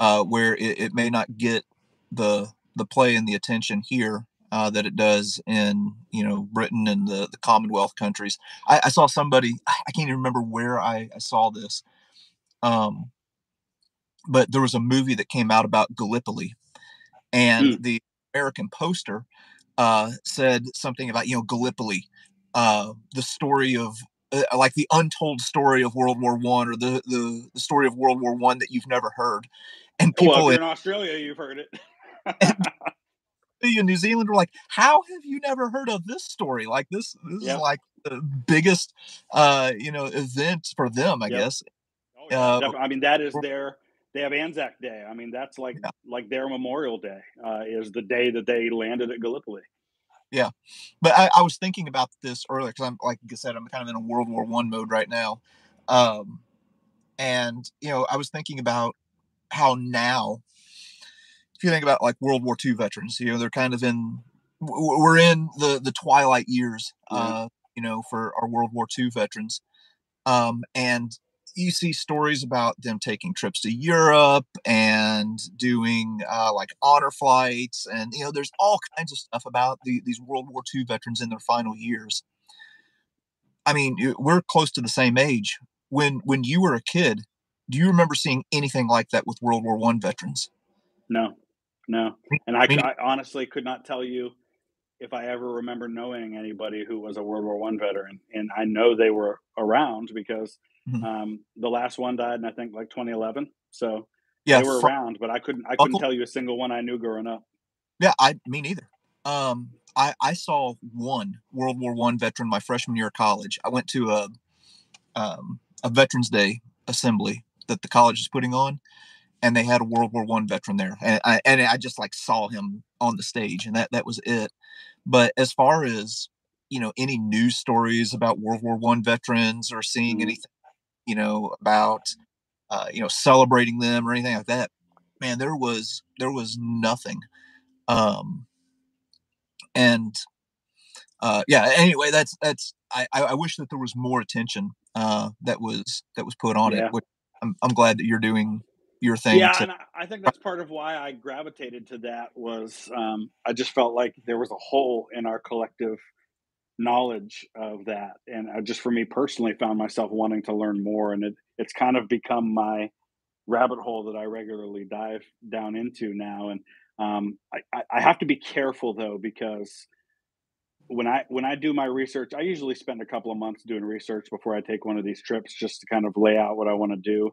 mm. uh, where it, it may not get the the play and the attention here uh, that it does in you know Britain and the, the Commonwealth countries. I, I saw somebody I can't even remember where I, I saw this, um, but there was a movie that came out about Gallipoli, and mm. the American poster uh, said something about you know Gallipoli, uh, the story of uh, like the untold story of World War One or the, the the story of World War One that you've never heard, and people well, in, Australia you've heard it. in New Zealand are like, how have you never heard of this story? Like this, this yep. is like the biggest, uh, you know, event for them, I yep. guess. Oh, yeah, uh, I mean, that is their. They have Anzac Day. I mean, that's like yeah. like their Memorial Day uh, is the day that they landed at Gallipoli. Yeah, but I, I was thinking about this earlier because I'm like I said, I'm kind of in a World War One mode right now, um, and you know, I was thinking about how now if you think about like World War II veterans, you know, they're kind of in, we're in the the twilight years, uh, you know, for our World War II veterans, um, and you see stories about them taking trips to Europe and doing uh, like honor flights, and you know, there's all kinds of stuff about the, these World War II veterans in their final years. I mean, we're close to the same age. When when you were a kid, do you remember seeing anything like that with World War One veterans? No, no, and I, I, honestly could not tell you if I ever remember knowing anybody who was a World War One veteran, and I know they were around because mm-hmm. um, the last one died in I think like 2011. So yeah, they were for, around, but I couldn't I couldn't Uncle, tell you a single one I knew growing up. Yeah, I me neither. Um, I I saw one World War One veteran my freshman year of college. I went to a um, a Veterans Day assembly that the college is putting on, and they had a World War One veteran there, and I and I just like saw him on the stage, and that that was it. But as far as you know, any news stories about World War One veterans or seeing mm-hmm. anything, you know, about uh, you know celebrating them or anything like that, man, there was there was nothing. Um, and uh, yeah. Anyway, that's that's I I wish that there was more attention uh, that was that was put on yeah. it. Which I'm I'm glad that you're doing your thing. Yeah, to- and I think that's part of why I gravitated to that was um, I just felt like there was a hole in our collective knowledge of that, and I just for me personally found myself wanting to learn more, and it it's kind of become my rabbit hole that I regularly dive down into now, and um, I, I have to be careful though because when I when I do my research, I usually spend a couple of months doing research before I take one of these trips, just to kind of lay out what I want to do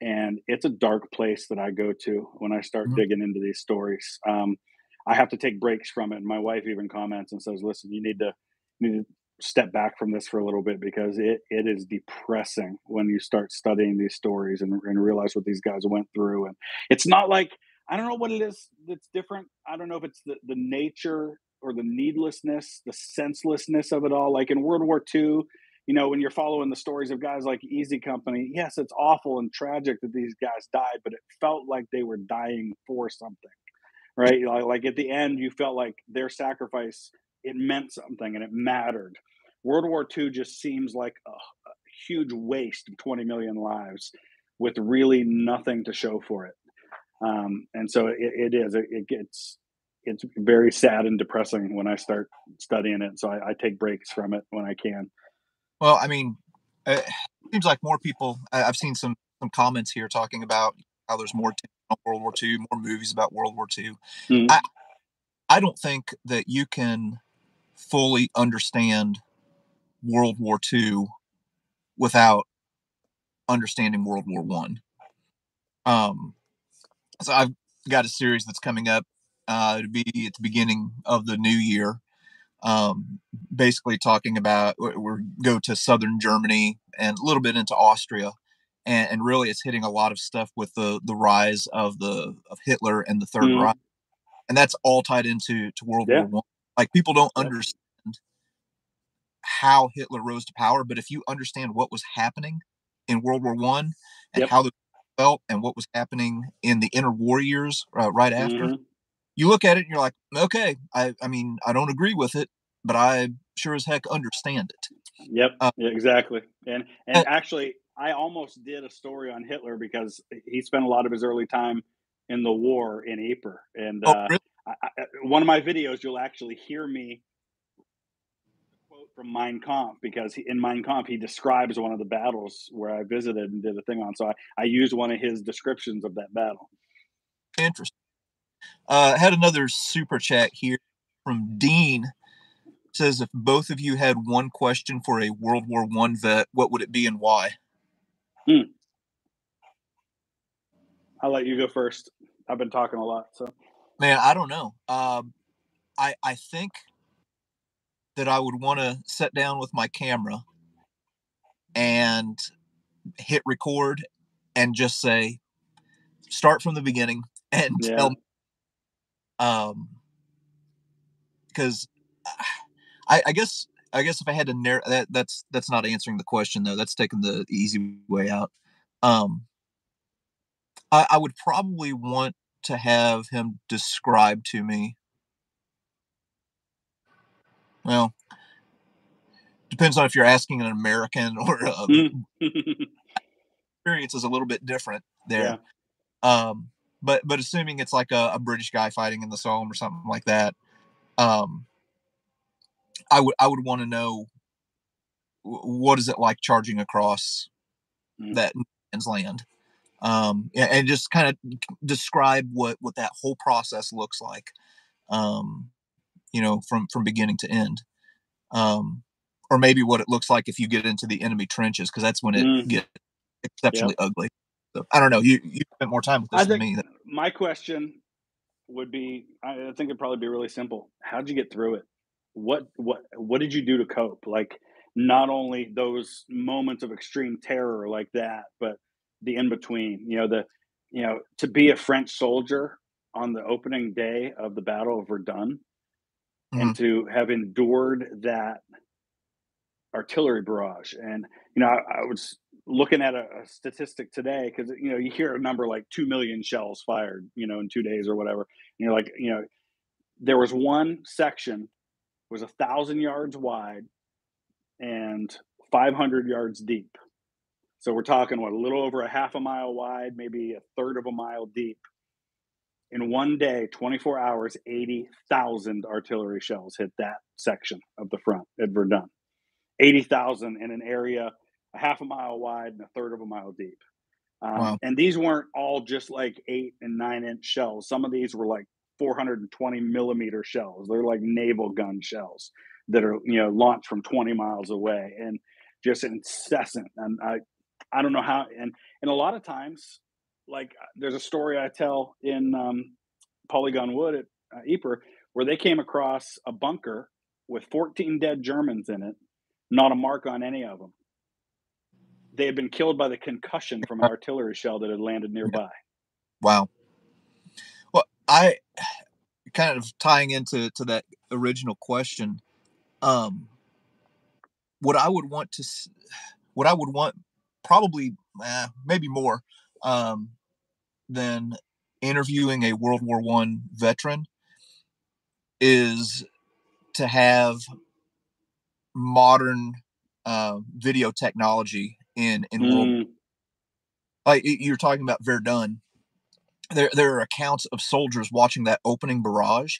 and it's a dark place that I go to when I start mm-hmm. digging into these stories. Um, I have to take breaks from it. And my wife even comments and says, "Listen, you need to need to step back from this for a little bit because it it is depressing when you start studying these stories and, and realize what these guys went through. And it's not like I don't know what it is that's different. I don't know if it's the the nature or the needlessness, the senselessness of it all. Like in World War II, you know, when you're following the stories of guys like Easy Company, yes, it's awful and tragic that these guys died, but it felt like they were dying for something, right? Like at the end, you felt like their sacrifice it meant something and it mattered. World War II just seems like a, a huge waste of 20 million lives with really nothing to show for it. Um, and so it, it is. It, it, gets it's very sad and depressing when I start studying it. So I, I take breaks from it when I can. Well, I mean, it seems like more people. I've seen some some comments here talking about how there's more World War II, more movies about World War II. Mm-hmm. I I don't think that you can fully understand World War II without understanding World War One. Um, so I've got a series that's coming up uh, to be at the beginning of the new year. Um, basically talking about we're go to southern Germany and a little bit into Austria, and, and, really it's hitting a lot of stuff with the the rise of the of Hitler and the Third mm. Reich, and that's all tied into to World yeah. War One. Like people don't understand how Hitler rose to power, but if you understand what was happening in World War One and yep. how the felt and what was happening in the interwar years uh, right after, mm-hmm you look at it and you're like, okay, I, I mean, I don't agree with it, but I sure as heck understand it. Yep, uh, yeah, exactly. And and uh, actually, I almost did a story on Hitler because he spent a lot of his early time in the war in Ypres. And oh, uh, really? I, I, one of my videos, you'll actually hear me quote from Mein Kampf because he, in Mein Kampf he describes one of the battles where I visited and did a thing on. So I, I used one of his descriptions of that battle. Interesting. Uh, had another super chat here from Dean. says if both of you had one question for a World War One vet, what would it be and why? Hmm. I'll let you go first. I've been talking a lot, so. Man, I don't know. Um, I I think that I would want to sit down with my camera and hit record and just say, start from the beginning and yeah. tell um, because I, I guess I guess if I had to narrow that, that's that's not answering the question though. That's taking the easy way out. Um, I, I would probably want to have him describe to me. Well, depends on if you're asking an American or a, experience is a little bit different there. Yeah. Um, but but assuming it's like a, a British guy fighting in the Somme or something like that, um, I would I would want to know what is it like charging across mm. that man's land, um, and just kind of describe what what that whole process looks like, um, you know, from from beginning to end, um, or maybe what it looks like if you get into the enemy trenches, because that's when it mm. gets exceptionally yep. ugly. So I don't know. You you spent more time with this I than me. My question would be: I think it'd probably be really simple. How'd you get through it? What what what did you do to cope? Like not only those moments of extreme terror like that, but the in between. You know the you know to be a French soldier on the opening day of the Battle of Verdun, mm-hmm. and to have endured that artillery barrage. And you know, I, I was looking at a, a statistic today because you know you hear a number like 2 million shells fired you know in two days or whatever and you're like you know there was one section was a thousand yards wide and 500 yards deep so we're talking what a little over a half a mile wide maybe a third of a mile deep in one day 24 hours 80,000 artillery shells hit that section of the front at Verdun 80,000 in an area a half a mile wide and a third of a mile deep. Um, wow. And these weren't all just like eight and nine inch shells. Some of these were like 420 millimeter shells. They're like naval gun shells that are you know launched from 20 miles away and just incessant. And I I don't know how. And and a lot of times, like there's a story I tell in um, Polygon Wood at uh, Ypres where they came across a bunker with 14 dead Germans in it, not a mark on any of them they had been killed by the concussion from an artillery shell that had landed nearby. Wow. Well, I kind of tying into to that original question. Um, what I would want to, what I would want, probably eh, maybe more um, than interviewing a World War One veteran, is to have modern uh, video technology in in mm. world like you're talking about Verdun. There there are accounts of soldiers watching that opening barrage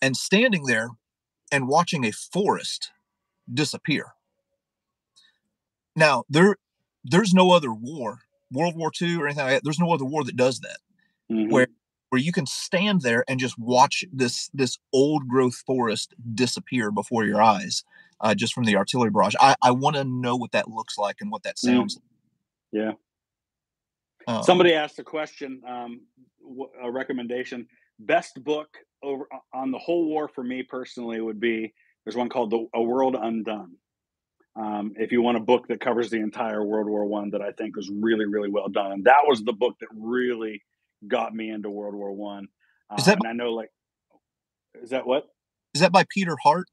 and standing there and watching a forest disappear. Now there there's no other war, World War II or anything like that. There's no other war that does that. Mm-hmm. Where where you can stand there and just watch this this old growth forest disappear before your eyes uh, just from the artillery barrage. I, I want to know what that looks like and what that mm. sounds mm. like. Yeah. Um, Somebody asked a question, um, a recommendation. best book over on the whole war for me personally would be there's one called the, A World Undone. Um, if you want a book that covers the entire World War One, that I think was really, really well done, and that was the book that really got me into World War One. Uh, is that and I know, like, is that what? Is that by Peter Hart?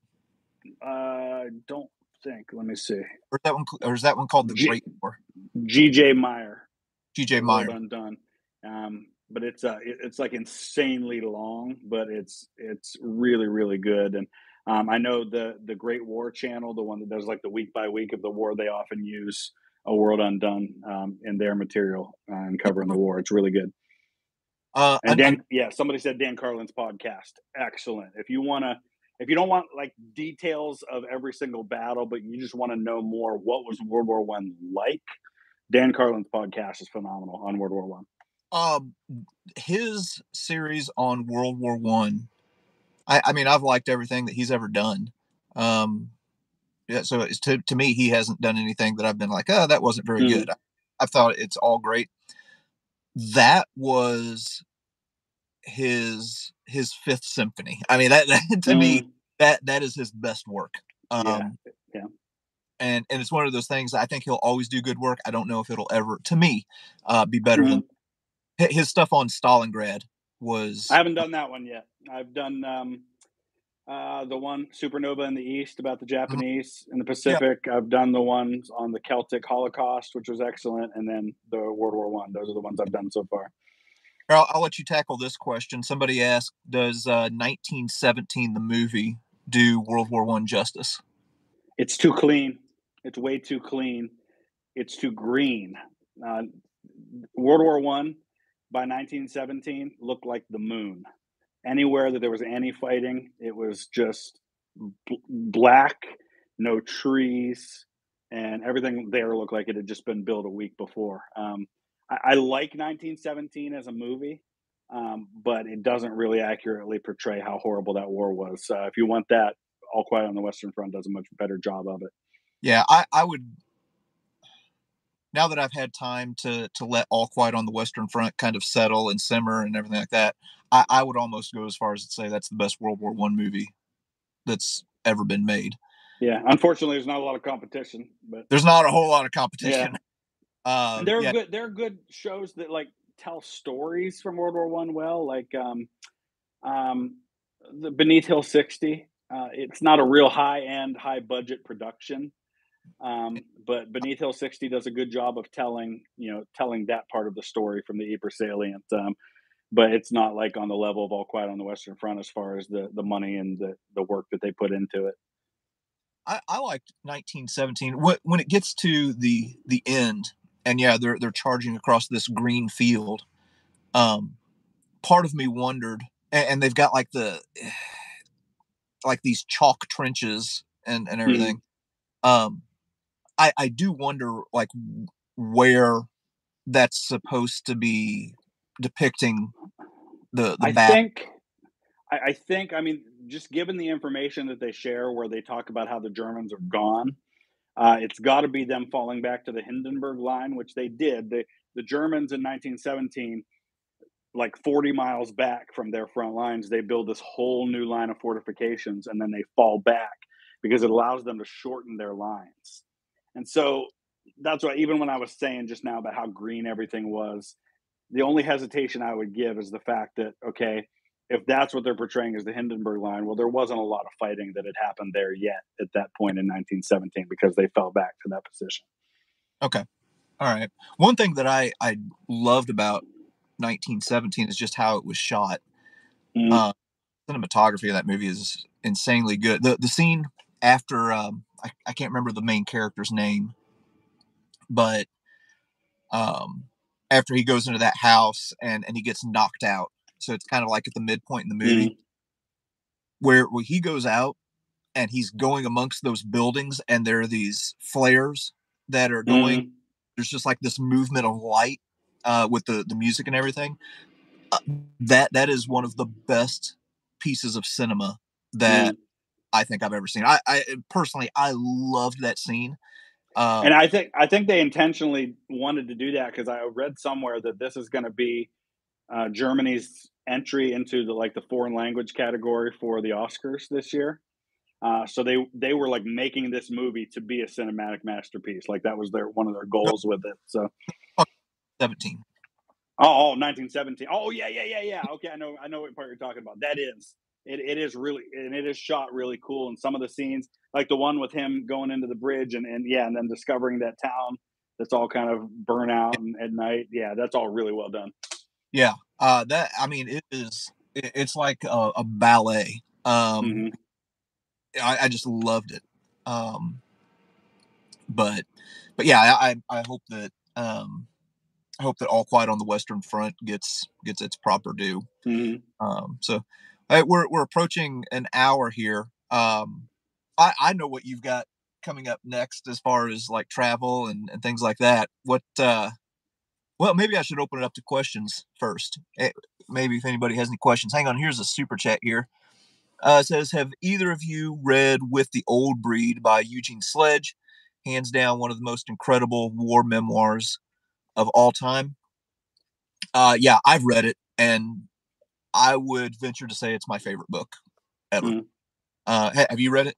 Uh, don't think. Let me see. Or that one, or is that one called the G- Great War? G.J. Meyer. G.J. Meyer. Undone. Um, but it's uh, it's like insanely long, but it's it's really really good. And um, I know the the Great War Channel, the one that does like the week by week of the war, they often use a World Undone um, in their material uh, and covering the war. It's really good. Uh, and Dan, yeah, somebody said Dan Carlin's podcast, excellent. If you want to, if you don't want like details of every single battle, but you just want to know more, what was World War One like? Dan Carlin's podcast is phenomenal on World War One. Um, his series on World War One I, I mean, I've liked everything that he's ever done. Um, yeah, so it's to, to me, he hasn't done anything that I've been like, oh, that wasn't very mm. good. I, I thought it's all great. That was his his fifth symphony. I mean, that, that to mm. me, that that is his best work. Um, yeah. yeah. And and it's one of those things. I think he'll always do good work. I don't know if it'll ever, to me, uh, be better mm. than his stuff on Stalingrad was. I haven't done that one yet. I've done um, uh, the one Supernova in the East about the mm-hmm. Japanese mm-hmm. in the Pacific. Yep. I've done the ones on the Celtic Holocaust, which was excellent, and then the World War One. Those are the ones I've done so far. I'll, I'll, let you tackle this question. Somebody asked, "Does uh, 1917 the movie do World War One justice?" It's too clean. It's way too clean. It's too green. Uh, World War One by 1917 looked like the moon anywhere that there was any fighting, it was just b- black, no trees, and everything there looked like it had just been built a week before. Um, I, I, like 1917 as a movie, um, but it doesn't really accurately portray how horrible that war was. Uh, if you want that, All Quiet on the Western Front does a much better job of it. Yeah, I, I would now that I've had time to to let All Quiet on the Western Front kind of settle and simmer and everything like that, I, I would almost go as far as to say that's the best World War One movie that's ever been made. Yeah, unfortunately, there's not a lot of competition, but there's not a whole lot of competition. Yeah. Uh, there are yeah. good. There are good shows that like tell stories from World War One well, like um, um, the Beneath Hill 60. Uh, it's not a real high end, high budget production, um, but Beneath Hill 60 does a good job of telling, you know, telling that part of the story from the Ypres salient. Um, but it's not like on the level of All Quiet on the Western Front as far as the the money and the the work that they put into it. I, I liked 1917 when it gets to the the end, and yeah, they're they're charging across this green field. Um, part of me wondered, and, and they've got like the like these chalk trenches and and hmm. everything. Mm. Um, I, I do wonder like where that's supposed to be depicting the, the I battle. think I, I, think I mean just given the information that they share where they talk about how the Germans are gone, uh, it's got to be them falling back to the Hindenburg line, which they did. The the Germans in 1917, like 40 miles back from their front lines, they build this whole new line of fortifications, and then they fall back because it allows them to shorten their lines. And so that's why even when I was saying just now about how green everything was, the only hesitation I would give is the fact that okay, if that's what they're portraying as the Hindenburg line, well, there wasn't a lot of fighting that had happened there yet at that point in 1917 because they fell back to that position. Okay, all right. One thing that I I loved about 1917 is just how it was shot. Mm-hmm. Uh, cinematography of that movie is insanely good. The the scene after um, I, I can't remember the main character's name, but um, after he goes into that house and and he gets knocked out, so it's kind of like at the midpoint in the movie mm-hmm. where where he goes out and he's going amongst those buildings and there are these flares that are going. Mm-hmm. There's just like this movement of light uh, with the the music and everything. Uh, that that is one of the best pieces of cinema that mm. I think I've ever seen. I, I personally, I loved that scene. Um, and I think I think they intentionally wanted to do that because I read somewhere that this is going to be uh, Germany's entry into the like the foreign language category for the Oscars this year. Uh, so they they were like making this movie to be a cinematic masterpiece. Like that was their one of their goals with it. So 17. Oh, oh 1917. Oh yeah, yeah, yeah, yeah. Okay, I know I know what part you're talking about. That is it, it is really and it is shot really cool. And some of the scenes, like the one with him going into the bridge and, and yeah, and then discovering that town that's all kind of burn out and, at night. Yeah, that's all really well done. Yeah. Uh that I mean it is it, it's like a, a ballet. Um mm-hmm. I, I just loved it. Um but but yeah, I I hope that um I hope that All Quiet on the Western Front gets gets its proper due. Mm-hmm. Um, so we're we're approaching an hour here. Um, I I know what you've got coming up next as far as like travel and, and things like that. What uh, well, maybe I should open it up to questions first. Eh, maybe if anybody has any questions. Hang on, here's a super chat here. Uh, says, have either of you read With the Old Breed by Eugene Sledge? Hands down, one of the most incredible war memoirs of all time. Uh, yeah, I've read it, and I would venture to say it's my favorite book ever. Mm. Uh, have you read it?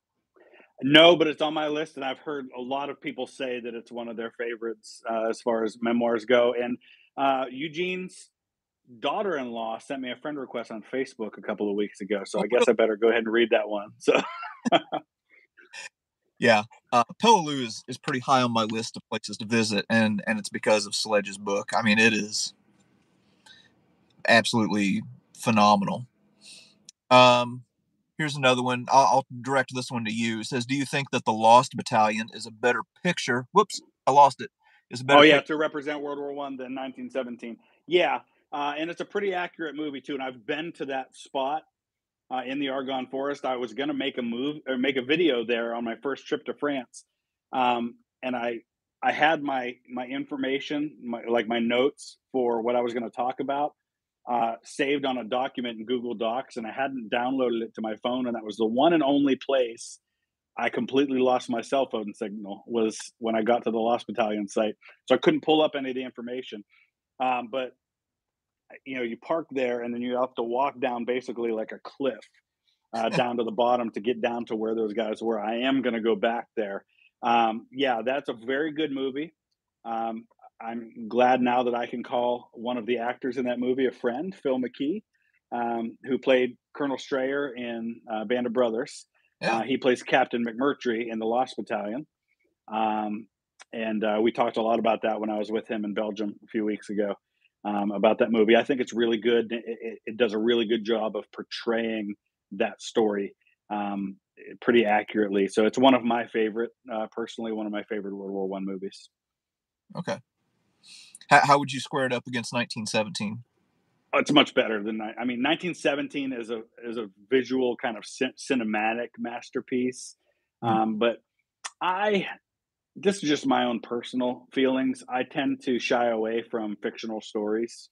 No, but it's on my list, and I've heard a lot of people say that it's one of their favorites uh, as far as memoirs go. And uh, Eugene's daughter-in-law sent me a friend request on Facebook a couple of weeks ago, so I guess I better go ahead and read that one. So, yeah, uh, Peleliu is, is pretty high on my list of places to visit, and and it's because of Sledge's book. I mean, it is absolutely phenomenal. Um, here's another one. I'll, I'll, direct this one to you. It says, "Do you think that the Lost Battalion is a better picture?" Whoops, I lost it. Is a better. Oh yeah, to represent World War One than 1917. Yeah, uh, and it's a pretty accurate movie too. And I've been to that spot uh, in the Argonne Forest. I was going to make a move or make a video there on my first trip to France, um, and I I had my my information, my, like my notes for what I was going to talk about, uh, saved on a document in Google Docs, and I hadn't downloaded it to my phone, and that was the one and only place I completely lost my cell phone signal was when I got to the Lost Battalion site. So I couldn't pull up any of the information. Um, but you know, you park there, and then you have to walk down basically like a cliff uh, down to the bottom to get down to where those guys were. I am going to go back there. Um, yeah, that's a very good movie. Um, I'm glad now that I can call one of the actors in that movie a friend, Phil McKee, um, who played Colonel Strayer in uh, Band of Brothers. Yeah. Uh, he plays Captain McMurtry in the Lost Battalion. Um, and uh, we talked a lot about that when I was with him in Belgium a few weeks ago um, about that movie. I think it's really good. It, it, it, does a really good job of portraying that story um, pretty accurately. So it's one of my favorite, uh, personally, one of my favorite World War One movies. Okay. How, how would you square it up against 1917? Oh, it's much better than I mean, 1917 is a is a visual kind of cinematic masterpiece, mm-hmm. um, but I this is just my own personal feelings. I tend to shy away from fictional stories.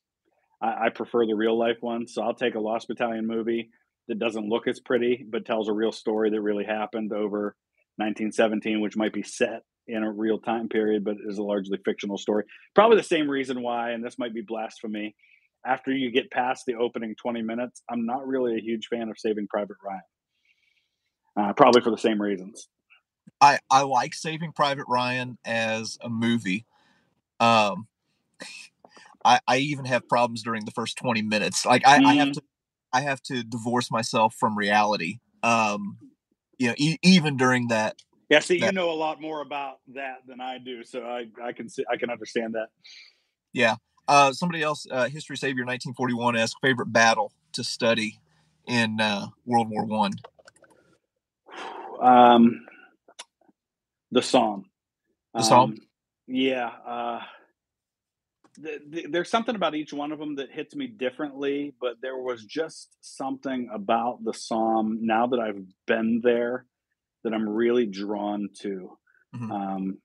I, I prefer the real life ones. So I'll take a Lost Battalion movie that doesn't look as pretty, but tells a real story that really happened over 1917, which might be set in a real time period, but is a largely fictional story. Probably the same reason why, and this might be blasphemy. After you get past the opening 20 minutes, I'm not really a huge fan of Saving Private Ryan. Uh, probably for the same reasons. I, I like Saving Private Ryan as a movie. Um, I, I even have problems during the first 20 minutes. Like I, mm. I have mm-hmm. to I have to divorce myself from reality. Um, you know, e- even during that. Yeah, see, that, you know a lot more about that than I do, so I I can see I can understand that. Yeah. Uh, somebody else, uh, History Savior 1941 asked favorite battle to study in uh, World War One. Um, the Somme. The Somme. Um, yeah. Uh, the, the, there's something about each one of them that hits me differently, but there was just something about the Somme now that I've been there that I'm really drawn to. Mm-hmm. Um,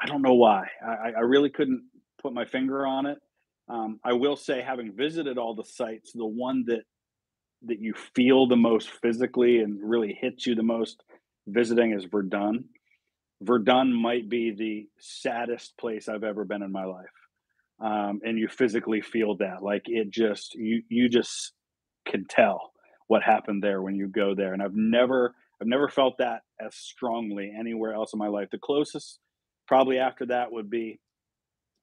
I don't know why. I, I, really couldn't put my finger on it. Um, I will say, having visited all the sites, the one that that you feel the most physically and really hits you the most visiting is Verdun. Verdun might be the saddest place I've ever been in my life. Um, and you physically feel that. Like it just you you just can tell what happened there when you go there. And I've never I've never felt that as strongly anywhere else in my life. The closest probably after that would be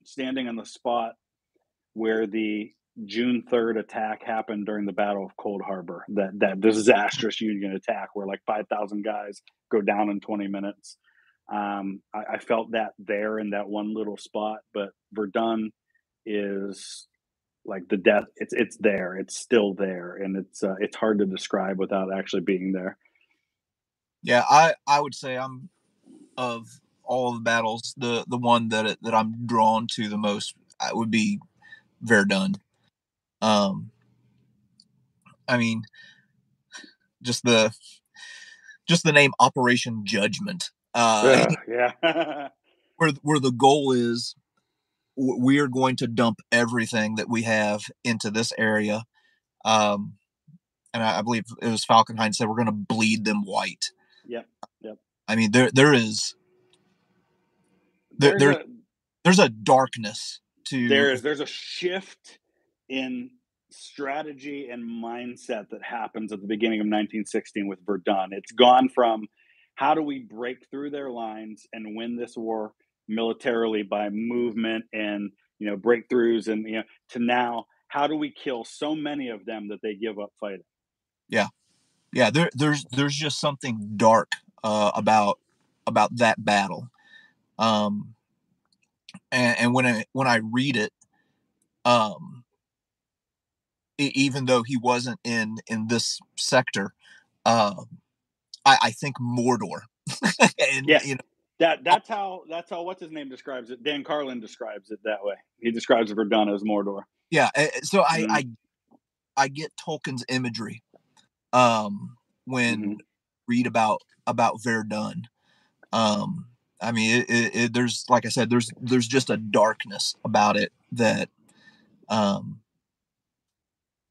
standing on the spot where the June 3rd attack happened during the Battle of Cold Harbor, that, that disastrous Union attack where like 5,000 guys go down in 20 minutes. Um, I, I, felt that there in that one little spot, but Verdun is like the death. It's it's there. It's still there, and it's uh, it's hard to describe without actually being there. Yeah, I I would say I'm of all the battles the the one that that I'm drawn to the most would be Verdun. Um, I mean, just the just the name Operation Judgment. Uh, yeah, where where the goal is, we are going to dump everything that we have into this area. Um, and I, I believe it was Falkenhayn said we're going to bleed them white. Yep. Yep. I mean, there there is there, there's, a, there's a darkness to there is there's a shift in strategy and mindset that happens at the beginning of 1916 with Verdun. It's gone from how do we break through their lines and win this war militarily by movement and you know breakthroughs and you know to now how do we kill so many of them that they give up fighting? Yeah, yeah. There, there's there's just something dark uh, about about that battle. Um, and, and when I when I read it, um, even though he wasn't in in this sector, uh, I, I think Mordor. and yeah. you know that that's how that's how what's his name describes it. Dan Carlin describes it that way. He describes Verdun as Mordor. Yeah, so I mm-hmm. I I get Tolkien's imagery um when mm-hmm. read about about Verdun. Um I mean, it, it, it, there's like I said, there's there's just a darkness about it that um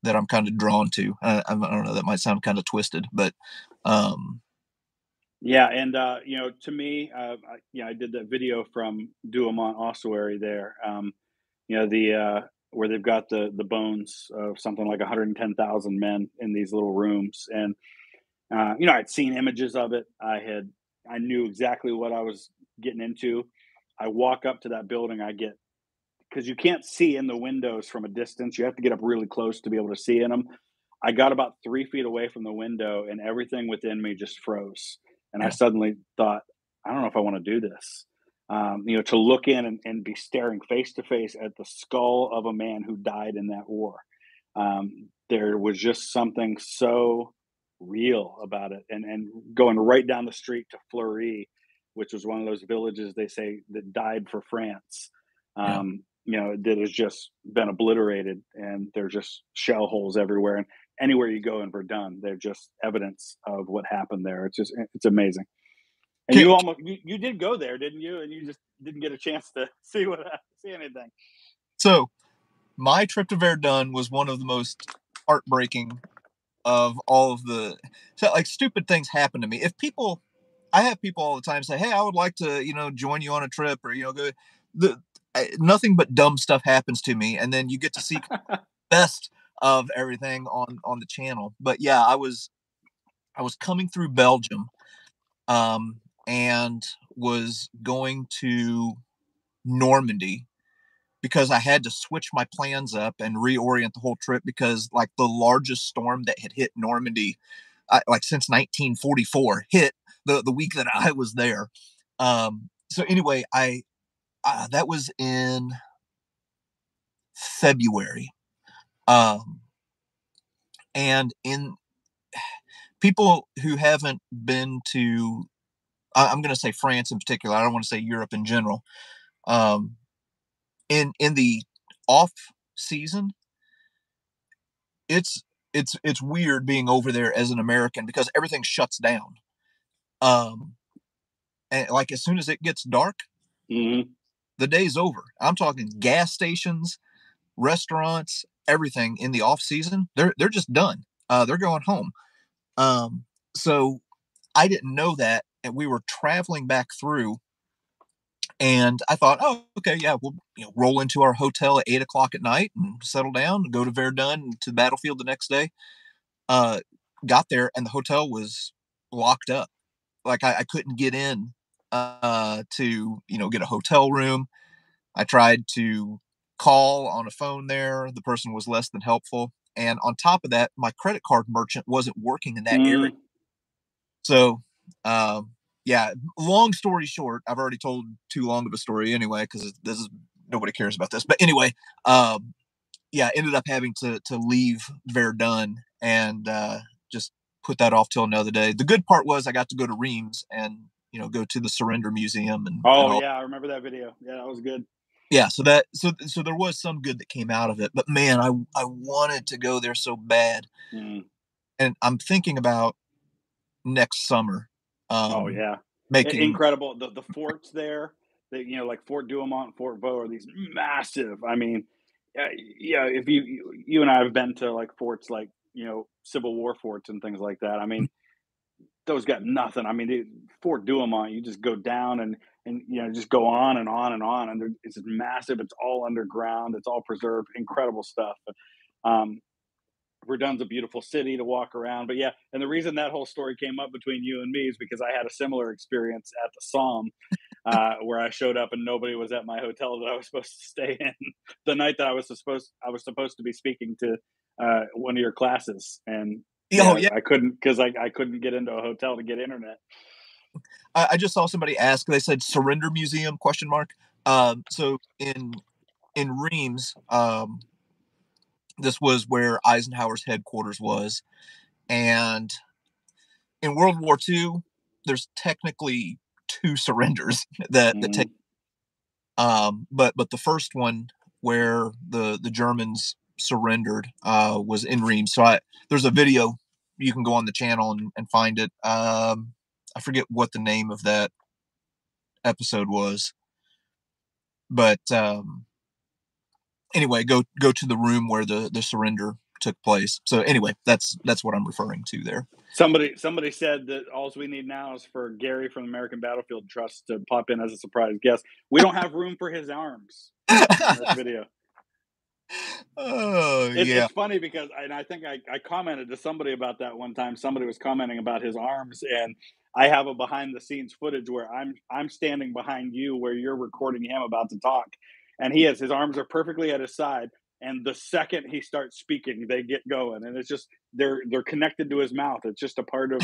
that I'm kind of drawn to. I, I don't know. That might sound kind of twisted, but um yeah, and uh, you know, to me, uh, I, you know, I did that video from Douaumont ossuary there. Um, you know, the uh, where they've got the the bones of something like 110,000 men in these little rooms, and uh, you know, I'd seen images of it. I had, I knew exactly what I was getting into. I walk up to that building, I get because you can't see in the windows from a distance. You have to get up really close to be able to see in them. I got about three feet away from the window, and everything within me just froze. And yeah. I suddenly thought, I don't know if I want to do this. Um, you know, to look in and, and be staring face to face at the skull of a man who died in that war. Um, there was just something so real about it. And and going right down the street to Fleury, which was one of those villages they say that died for France. Um, yeah. You know, that has just been obliterated, and there's just shell holes everywhere. And anywhere you go in Verdun, they're just evidence of what happened there. It's just it's amazing. And you almost you, you did go there, didn't you? And you just didn't get a chance to see what see anything. So, my trip to Verdun was one of the most heartbreaking of all of the so like stupid things happen to me. If people I have people all the time say, "Hey, I would like to, you know, join you on a trip or you know go the nothing but dumb stuff happens to me and then you get to see best of everything on on the channel. But yeah, I was I was coming through Belgium um and was going to Normandy because I had to switch my plans up and reorient the whole trip because like the largest storm that had hit Normandy uh, like since 1944 hit the the week that I was there. Um, so anyway, I uh, that was in February, um, and in people who haven't been to, I'm going to say France in particular. I don't want to say Europe in general. Um, in in the off season, it's it's it's weird being over there as an American because everything shuts down. Um, and like as soon as it gets dark, mm-hmm. the day's over. I'm talking gas stations, restaurants, everything in the off season. They're they're just done. Uh, they're going home. Um, so I didn't know that, and we were traveling back through, And I thought, oh, okay, yeah, we'll you know, roll into our hotel at eight o'clock at night and settle down and go to Verdun to the battlefield the next day. Uh, got there and the hotel was locked up. Like I, I couldn't get in uh, to you know get a hotel room. I tried to call on a phone there. The person was less than helpful. And on top of that, my credit card merchant wasn't working in that mm. area. So, um, yeah, long story short, I've already told too long of a story anyway, because this is nobody cares about this. But anyway, um, yeah, ended up having to to leave Verdun and uh, just put that off till another day. The good part was I got to go to Reims and you know go to the Surrender Museum and oh and yeah, I remember that video. Yeah, that was good yeah so that so so there was some good that came out of it but man i i wanted to go there so bad mm. and i'm thinking about next summer oh, um, oh yeah making incredible the, the forts there that you know like fort douaumont fort vaux are these massive i mean yeah if you you and i have been to like forts like you know civil war forts and things like that i mean those got nothing. I mean fort douaumont you just go down and and you know just go on and on and on and it's massive. It's all underground. It's all preserved. Incredible stuff. Um, Verdun's a beautiful city to walk around. But yeah and the reason that whole story came up between you and me is because I had a similar experience at the Somme uh, where I showed up and nobody was at my hotel that I was supposed to stay in. The night that I was supposed I was supposed to be speaking to uh, one of your classes. And oh, yeah, I couldn't because I, I couldn't get into a hotel to get internet I, I just saw somebody ask. They said surrender museum question mark. Um, so in in Reims, um, this was where Eisenhower's headquarters was, and in World War II, there's technically two surrenders that mm-hmm. that take. Um, but but the first one where the the Germans surrendered uh, was in Reims. So I there's a video you can go on the channel and, and find it. Um, I forget what the name of that episode was, but um, anyway, go go to the room where the the surrender took place. So anyway, that's that's what I'm referring to there. Somebody somebody said that all we need now is for Gary from American Battlefield Trust to pop in as a surprise guest. We don't have room for his arms in this video. Oh it's, yeah. It's funny because and I think I, I commented to somebody about that one time. Somebody was commenting about his arms and I have a behind the scenes footage where I'm I'm standing behind you where you're recording him about to talk, and he has his arms are perfectly at his side. And the second he starts speaking, they get going, and it's just they're they're connected to his mouth. It's just a part of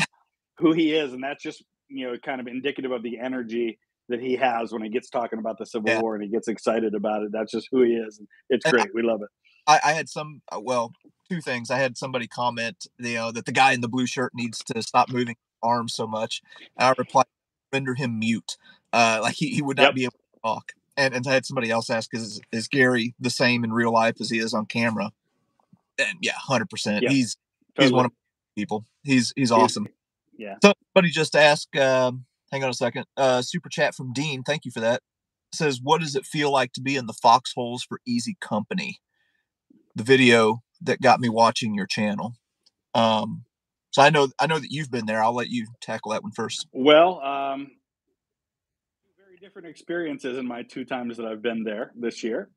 who he is, and that's just you know kind of indicative of the energy that he has when he gets talking about the Civil yeah. War and he gets excited about it. That's just who he is. It's great. we love it. I, I, had some uh, well, two things. I had somebody comment, you know, that the guy in the blue shirt needs to stop moving arm so much. And I replied, render him mute. Uh, like he, he would not yep. be able to talk. And, and I had somebody else ask, is, is Gary the same in real life as he is on camera? And yeah, hundred percent. He's totally. he's one of people. He's he's awesome. Yeah. Somebody just asked. Um, hang on a second. Uh, super chat from Dean. Thank you for that. says, what does it feel like to be in the foxholes for easy company? The video that got me watching your channel. Um, so I know I know that you've been there. I'll let you tackle that one first. Well, um, very different experiences in my two times that I've been there this year,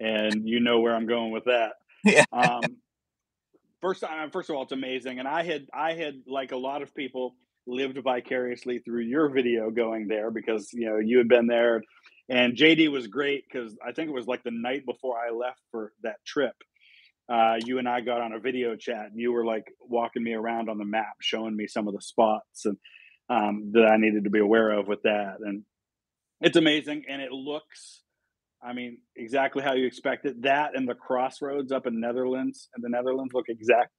and you know where I'm going with that. Yeah. um, first, first of all, it's amazing, and I had I had like a lot of people lived vicariously through your video going there because you know you had been there, and JD was great because I think it was like the night before I left for that trip uh, you and I got on a video chat and you were like walking me around on the map, showing me some of the spots and um, that I needed to be aware of with that. And it's amazing. And it looks, I mean, exactly how you expect it. That and the crossroads up in Netherlands and the Netherlands look exact,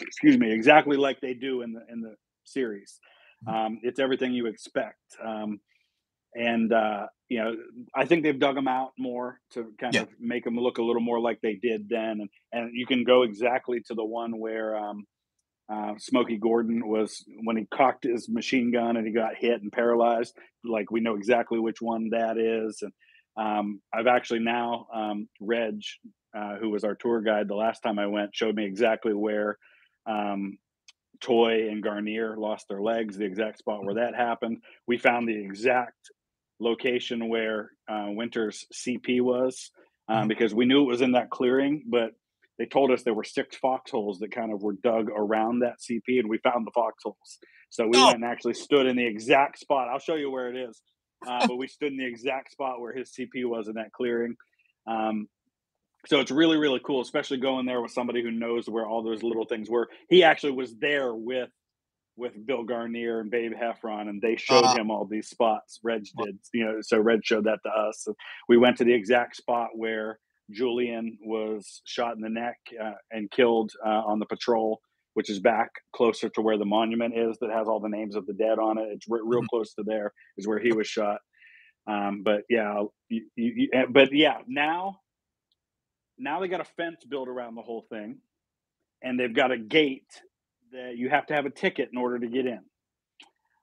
excuse me, exactly like they do in the, in the series. Mm-hmm. Um, it's everything you expect. Um, and uh, you know, I think they've dug them out more to kind yeah. of make them look a little more like they did then, and and you can go exactly to the one where um, uh, Smokey Gordon was when he cocked his machine gun and he got hit and paralyzed. Like we know exactly which one that is, and um, I've actually now um, Reg, uh, who was our tour guide the last time I went, showed me exactly where um, Toye and Guarnere lost their legs, the exact spot where that happened. We found the exact location where uh, Winter's CP was um, because we knew it was in that clearing, but they told us there were six foxholes that kind of were dug around that CP, and we found the foxholes. So we Oh. went and actually stood in the exact spot. I'll show you where it is, uh, but we stood in the exact spot where his CP was in that clearing. Um, so it's really really cool, especially going there with somebody who knows where all those little things were. He actually was there with with Bill Guarnere and Babe Heffron, and they showed Ah. him all these spots. Reg did, you know, so Reg showed that to us. So we went to the exact spot where Julian was shot in the neck uh, and killed uh, on the patrol, which is back closer to where the monument is that has all the names of the dead on it. It's re- real Mhm. close to there is where he was shot. Um, but yeah, you, you, you, but yeah, now now they got a fence built around the whole thing, and they've got a gate that you have to have a ticket in order to get in.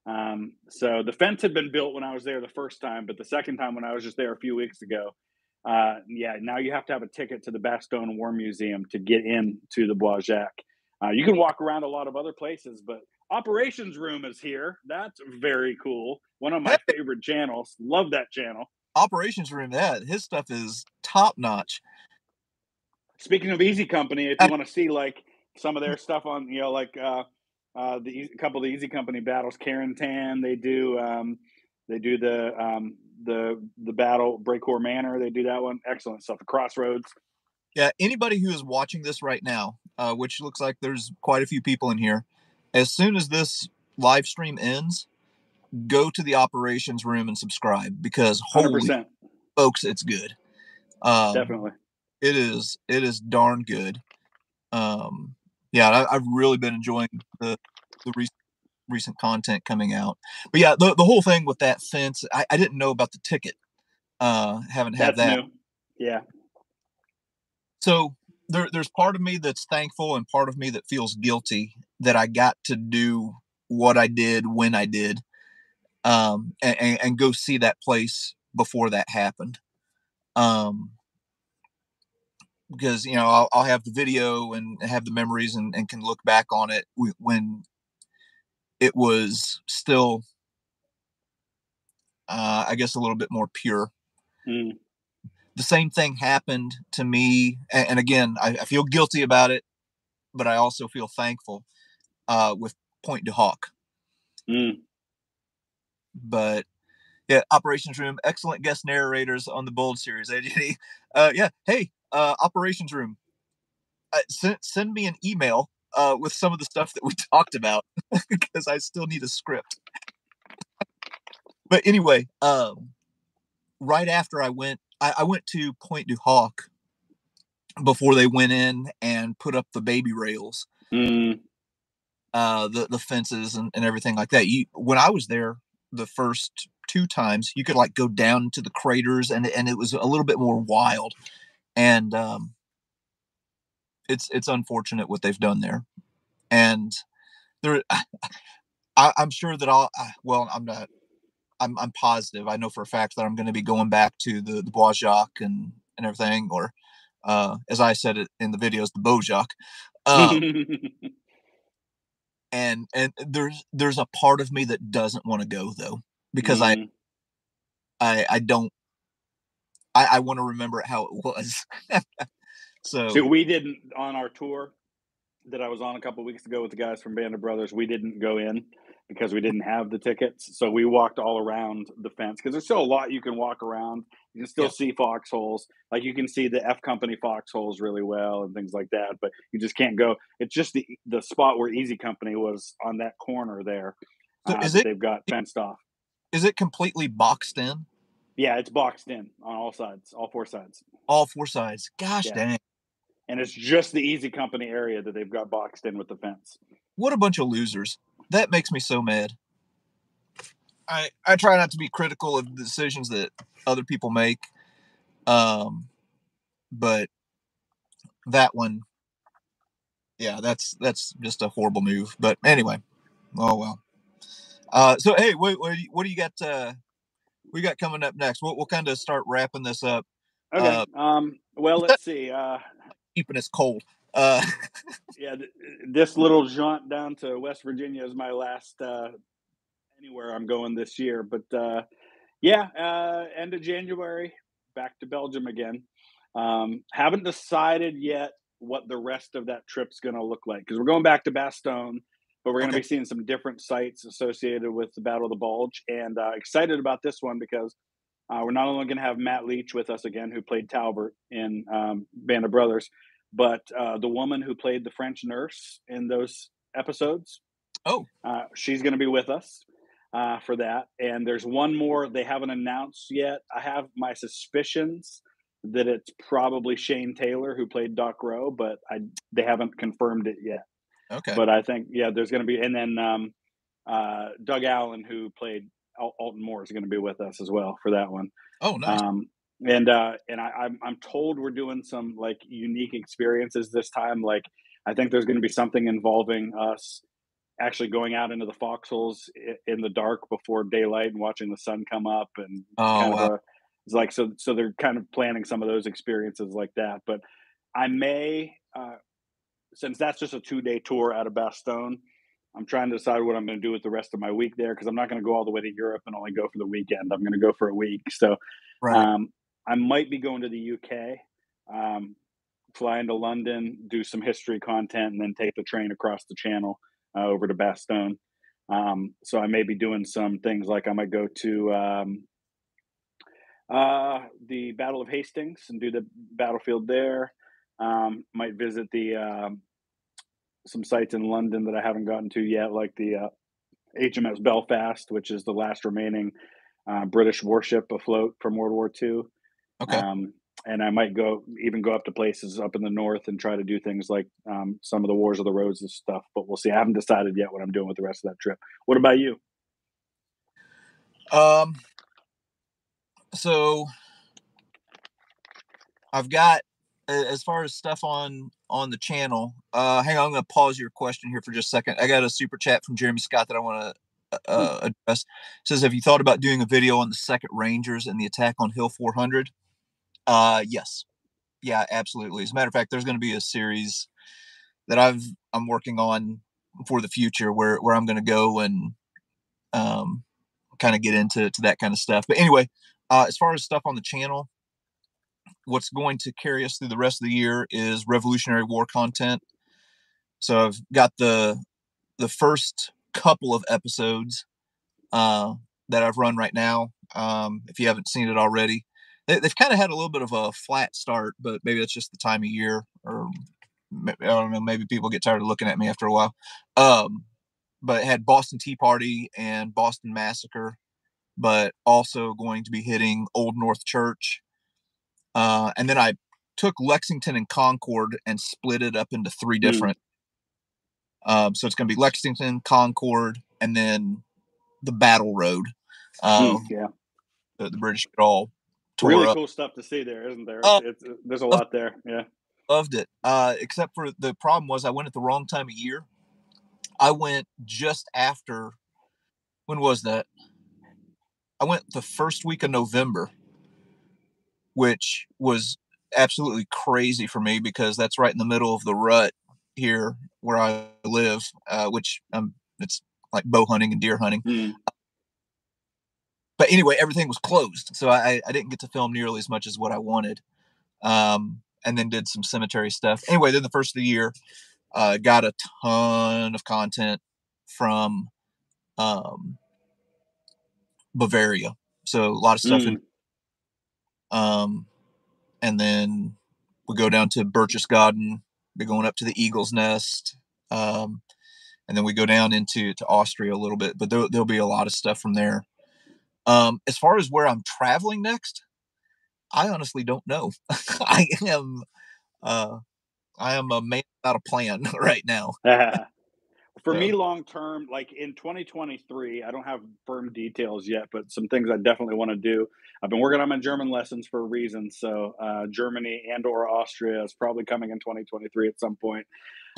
Um, so the fence had been built when I was there the first time, but the second time when I was just there a few weeks ago, uh, yeah, now you have to have a ticket to the Bastogne War Museum to get in to the Bois Jacques. Uh, you can walk around a lot of other places, but Operations Room is here. That's very cool. One of my favorite channels. Love that channel. Operations room, that his stuff is top notch. Speaking of Easy Company, if you want to see like some of their stuff on, you know, like uh, uh, the Easy- couple of the Easy Company battles, Carentan, they do um, they do the um, the the battle Brécourt Manor. They do that one. Excellent stuff. The Crossroads. Yeah, anybody who is watching this right now, uh, which looks like there's quite a few people in here, as soon as this live stream ends, go to the operations room and subscribe because holy percent, folks, it's good. Um, definitely. It is it is darn good. Um, yeah, I, I've really been enjoying the the recent recent content coming out. But yeah, the the whole thing with that fence, I, I didn't know about the ticket. Uh, haven't had That's that. new. Yeah, So there there's part of me that's thankful and part of me that feels guilty that I got to do what I did when I did. Um, and, and, and go see that place before that happened. Um, because you know I'll, I'll have the video and have the memories and, and can look back on it when it was still uh, i guess a little bit more pure Mm. the same thing happened to me and, again I, I feel guilty about it but i also feel thankful uh, with Pointe du Hoc Mm. but yeah operations room excellent guest narrators on the bold series uh yeah hey uh operations room. Uh, send, send me an email uh with some of the stuff that we talked about because i still need a script. But anyway um right after i went I, I went to Pointe du Hoc before they went in and put up the baby rails. Mm. uh the the fences and, and everything like that. You when i was there the first two times you could like go down to the craters and and it was a little bit more wild and um it's it's unfortunate what they've done there. And there I, i'm sure that i'll I, well i'm not I'm, I'm positive. I know for a fact that i'm going to be going back to the the bois jacques and and everything or uh as i said it in the videos the bojac um, and and there's there's a part of me that doesn't want to go though because Mm. I I I don't I I want to remember how it was. so See, we didn't on our tour that I was on a couple weeks ago with the guys from Band of Brothers. We didn't go in because we didn't have the tickets, so we walked all around the fence because there's still a lot you can walk around. You can still Yeah. see foxholes, like you can see the F Company foxholes really well and things like that. But you just can't go. It's just the the spot where Easy Company was on that corner there. So uh, is it- They've got fenced off. is it completely boxed in? Yeah, it's boxed in on all sides, all four sides. All four sides. Gosh Yeah. dang. And it's just the Easy Company area that they've got boxed in with the fence. What a bunch of losers. That makes me so mad. I I try not to be critical of the decisions that other people make. Um but that one yeah, that's that's just a horrible move. But anyway, oh well. Uh so hey, what what do you, what do you got uh we got coming up next? We'll, we'll kind of start wrapping this up, Okay. Uh, um. Well, let's see. Uh. keeping us cold. Uh Yeah. Th- this little jaunt down to West Virginia is my last uh, anywhere I'm going this year. But uh, Yeah, uh, end of January, back to Belgium again. Um, haven't decided yet what the rest of that trip's going to look like because we're going back to Bastogne, but we're going to okay. be seeing some different sites associated with the Battle of the Bulge. And uh, excited about this one because uh, we're not only going to have Matt Leach with us again, who played Talbert in um, Band of Brothers, but uh, the woman who played the French nurse in those episodes. Oh, uh, she's going to be with us uh, for that. And there's one more they haven't announced yet. I have my suspicions that it's probably Shane Taylor who played Doc Roe, but I they haven't confirmed it yet. Okay. But I think yeah, there's going to be, and then um, uh, Doug Allen who played Al- Alton More is going to be with us as well for that one. Oh, nice. Um, and uh, and I, I'm I'm told we're doing some like unique experiences this time. Like I think there's going to be something involving us actually going out into the foxholes in the dark before daylight and watching the sun come up and oh, kind of wow. a, it's like so so they're kind of planning some of those experiences like that but i may uh, since that's just a two day tour out of bastogne i'm trying to decide what i'm going to do with the rest of my week there because i'm not going to go all the way to europe and only go for the weekend i'm going to go for a week so right. um, i might be going to the uk um, fly into london do some history content and then take the train across the channel uh, over to Bastogne. Um, so I may be doing some things like I might go to um, uh, the Battle of Hastings and do the battlefield there. Um, might visit the um, some sites in London that I haven't gotten to yet, like the uh, HMS Belfast, which is the last remaining uh, British warship afloat from World War II. Okay. Um, and I might go even go up to places up in the north and try to do things like um, some of the Wars of the Roses stuff. But we'll see. I haven't decided yet what I'm doing with the rest of that trip. What about you? Um. So I've got as far as stuff on on the channel. Uh, hang on, I'm going to pause your question here for just a second. I got a super chat from Jeremy Scott that I want to uh, address. It says, "Have you thought about doing a video on the Second Rangers and the attack on Hill 400?" Uh, yes, yeah, absolutely. As a matter of fact, there's going to be a series that I've I'm working on for the future where where I'm going to go and um kind of get into to that kind of stuff. But anyway, uh, as far as stuff on the channel, what's going to carry us through the rest of the year is Revolutionary War content. So I've got the the first couple of episodes uh, that I've run right now. Um, if you haven't seen it already, they, have kind of had a little bit of a flat start, but maybe that's just the time of year, or I don't know. Maybe people get tired of looking at me after a while. Um, but had Boston Tea Party and Boston Massacre, but also going to be hitting Old North Church. Uh, and then I took Lexington and Concord and split it up into three hmm. different. Mm. Um, so it's going to be Lexington, Concord, and then the Battle Road. Um, mm, yeah, the, the British could all really cool stuff to see there, isn't there? Uh, it's, it's, there's a lot there. Yeah, loved it. Uh, except for the problem was I went at the wrong time of year. I went just after. When was that? I went the first week of November, which was absolutely crazy for me because that's right in the middle of the rut here where I live, uh, which um, it's like bow hunting and deer hunting. Mm but anyway, everything was closed, so I, I didn't get to film nearly as much as what I wanted. Um, and then did some cemetery stuff. Anyway, then the first of the year, uh, got a ton of content from um, Bavaria, so a lot of stuff mm. in. Um, and then we go down to Berchtesgaden. We're going up to the Eagle's Nest. Um, and then we go down into to Austria a little bit, but there, will be a lot of stuff from there. Um, as far as where I'm traveling next, I honestly don't know. I am uh, I am a man without a plan right now. For me, long term, like in 2023, I don't have firm details yet, but some things I definitely want to do. I've been working on my German lessons for a reason. So uh, Germany and or Austria is probably coming in 2023 at some point.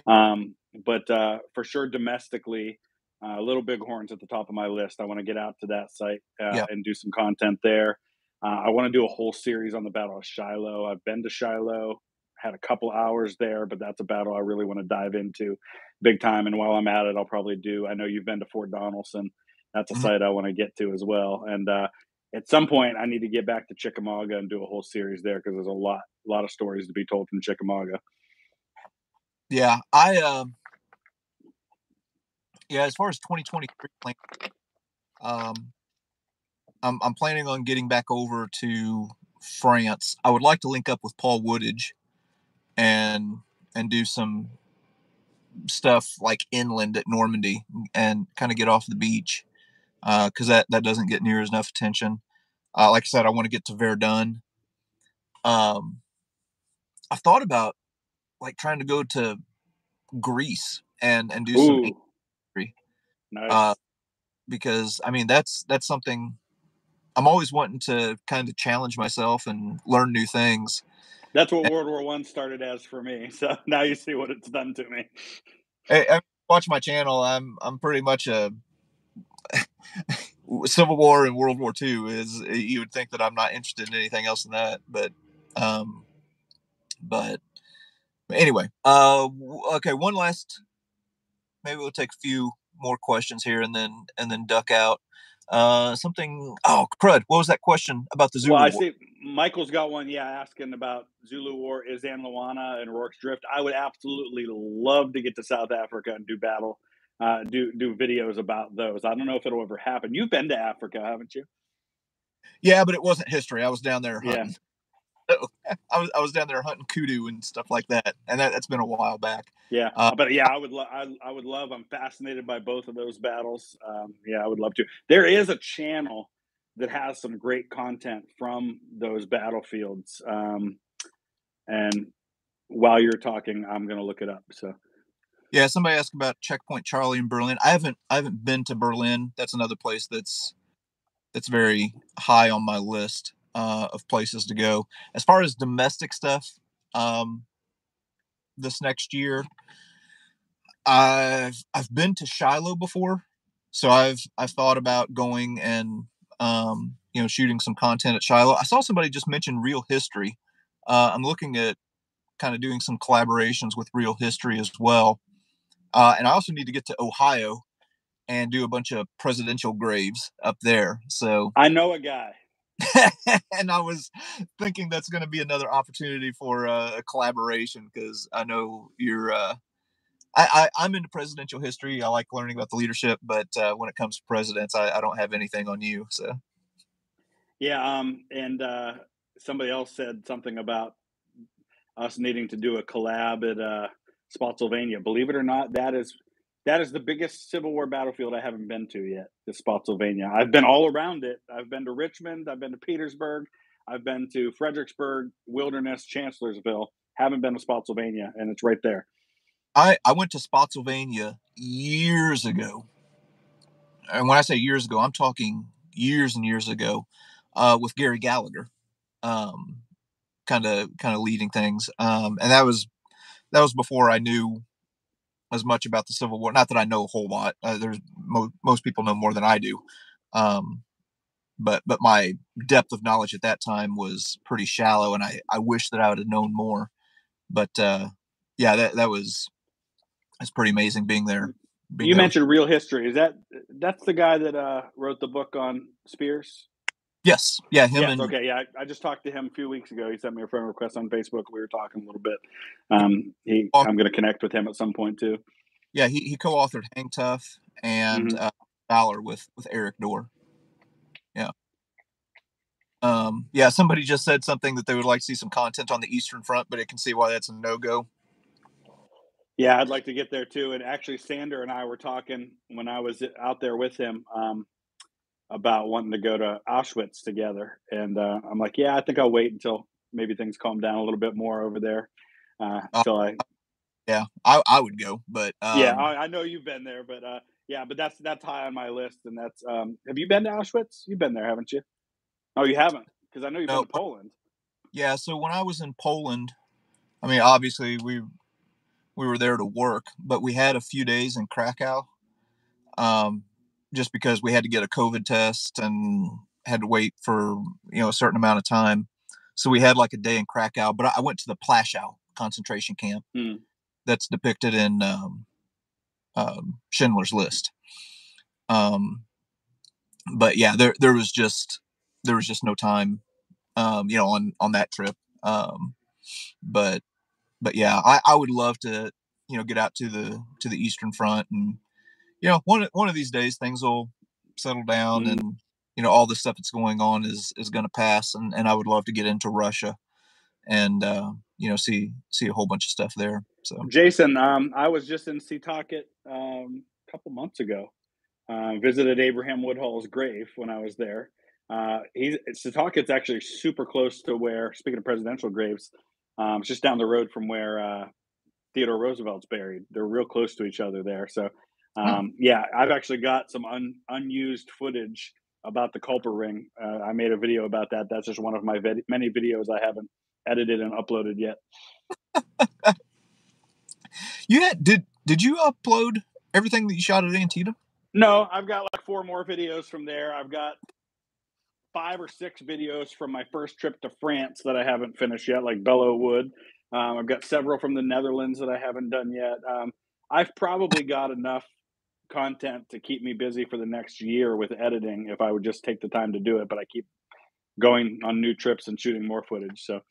Um, but uh, for sure, domestically, uh, Little Bighorns at the top of my list. I want to get out to that site uh, yeah. and do some content there. Uh, I want to do a whole series on the Battle of Shiloh. I've been to Shiloh, had a couple hours there, but that's a battle I really want to dive into big time. And while I'm at it, I'll probably do. I know you've been to Fort Donelson. That's a mm-hmm. site I want to get to as well. And uh, at some point I need to get back to Chickamauga and do a whole series there because there's a lot, a lot of stories to be told from Chickamauga. Yeah, I um, yeah. As far as 2023 um, I'm I'm planning on getting back over to France. I would like to link up with Paul Woodage and and do some stuff like inland at Normandy and kind of get off the beach because uh, that that doesn't get near as enough attention. Uh, like I said, I want to get to Verdun. Um, I thought about like trying to go to Greece and and do Ooh. some history. Nice. Uh, because I mean that's that's something I'm always wanting to kind of challenge myself and learn new things. That's what World War One started as for me. So now you see what it's done to me. Hey, I watch my channel. I'm I'm pretty much a Civil War and World War Two is you would think that I'm not interested in anything else than that, but um, but anyway, uh, okay. One last, maybe we'll take a few more questions here and then and then duck out. Uh, something. Oh, crud! What was that question about the Zulu? Well, I see Michael's got one. Yeah, asking about Zulu War, Isandlwana Luana, and Rorke's Drift. I would absolutely love to get to South Africa and do battle, uh, do do videos about those. I don't know if it'll ever happen. You've been to Africa, haven't you? Yeah, but it wasn't history. I was down there hunting. Yeah. I was I was down there hunting kudu and stuff like that, and that, has been a while back. Yeah, uh, but yeah, I would lo- I, I would love. I'm fascinated by both of those battles. Um, yeah, I would love to. There is a channel that has some great content from those battlefields. Um, and while you're talking, I'm going to look it up. So. Yeah, somebody asked about Checkpoint Charlie in Berlin. I haven't I haven't been to Berlin. That's another place that's that's very high on my list uh, of places to go. As far as domestic stuff, um, this next year, I've I've been to Shiloh before, so I've I've thought about going and um, you know shooting some content at Shiloh. I saw somebody just mention Real History. Uh, I'm looking at kind of doing some collaborations with Real History as well, uh, and I also need to get to Ohio and do a bunch of presidential graves up there. So I know a guy. and I was thinking that's going to be another opportunity for uh, a collaboration because I know you're. Uh, I, I am into presidential history. I like learning about the leadership, but uh, when it comes to presidents, I, I don't have anything on you. So. Yeah, um, and uh, somebody else said something about us needing to do a collab at uh, Spotsylvania. Believe it or not, that is that is the biggest Civil War battlefield I haven't been to yet, is Spotsylvania. I've been all around it. I've been to Richmond, I've been to Petersburg, I've been to Fredericksburg, Wilderness, Chancellorsville. Haven't been to Spotsylvania, and it's right there. I, I went to Spotsylvania years ago. And when I say years ago, I'm talking years and years ago uh, with Gary Gallagher, kind of kind of leading things. Um, and that was that was before I knew as much about the Civil War. Not that I know a whole lot. Uh, there's mo- most people know more than I do. Um, but but my depth of knowledge at that time was pretty shallow, and I I wish that I would have known more. But uh, yeah, that that was that's pretty amazing being there. Being you there. mentioned real history. Is that that's the guy that uh, wrote the book on Spears? Yes. Yeah. Him. Yes, and... Okay. Yeah. I, I, just talked to him a few weeks ago. He sent me a friend request on Facebook. We were talking a little bit. Um, he, I'm going to connect with him at some point too. Yeah. He, he co-authored Hang Tough and mm-hmm. uh, Valor with, with Erik Dorr. Yeah. Um, yeah. Somebody just said something that they would like to see some content on the Eastern Front, but it can see why that's a no-go. Yeah, I'd like to get there too. And actually, Sander and I were talking when I was out there with him. Um, about wanting to go to Auschwitz together. And uh, I'm like, yeah, I think I'll wait until maybe things calm down a little bit more over there. Uh, until I, yeah, I, I would go, but um, yeah, I, I, know you've been there, but uh, yeah, but that's that's high on my list. And that's um, have you been to Auschwitz? You've been there, haven't you? Oh, you haven't, because I know you've no, been to Poland. Yeah, so when I was in Poland, I mean, obviously we we were there to work, but we had a few days in Krakow. Um, just because we had to get a COVID test and had to wait for you know a certain amount of time. So we had like a day in Krakow, but I went to the Plaszow concentration camp mm. that's depicted in um, um, Schindler's List. Um, but yeah, there there was just there was just no time, um, you know, on on that trip. Um, but but yeah, I, I would love to you know get out to the to the Eastern Front and you know one one of these days things will settle down mm. and you know all the stuff that's going on is is going to pass and and I would love to get into Russia and uh, you know see see a whole bunch of stuff there. So Jason, um, I was just in Setauket um, a couple months ago. Uh, visited Abraham Woodhull's grave when I was there. Uh, he's Setauket's actually super close to where. Speaking of presidential graves, um, it's just down the road from where uh, Theodore Roosevelt's buried. They're real close to each other there. So, um, yeah, I've actually got some un, unused footage about the Culper Ring. Uh, I made a video about that. That's just one of my vid- many videos I haven't edited and uploaded yet. you had did did you upload everything that you shot at Antietam? No, I've got like four more videos from there. I've got five or six videos from my first trip to France that I haven't finished yet, like Belleau Wood. Um, I've got several from the Netherlands that I haven't done yet. Um, I've probably got enough content to keep me busy for the next year with editing if I would just take the time to do it. But I keep going on new trips and shooting more footage. So,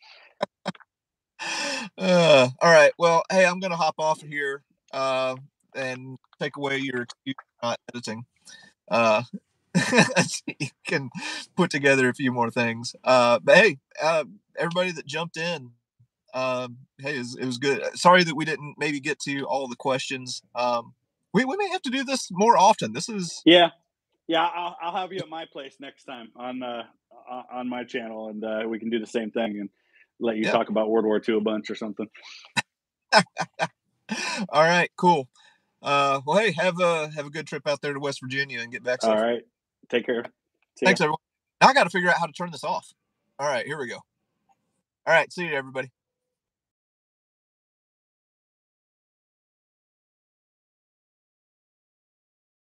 uh, all right. Well, hey, I'm going to hop off here uh, and take away your excuse not editing. Uh, you can put together a few more things. Uh, but hey, uh, everybody that jumped in, um, hey, it was, it was, good. Sorry that we didn't maybe get to all the questions. Um, we, we may have to do this more often. This is yeah, yeah. I'll, I'll have you at my place next time on uh, on my channel, and uh, we can do the same thing and let you talk about World War II a bunch or something. all right, cool. Uh, well, hey, have a have a good trip out there to West Virginia and get back. All right, take care. See Thanks, ya. everyone. Now I got to figure out how to turn this off. All right, here we go. All right, see you, everybody.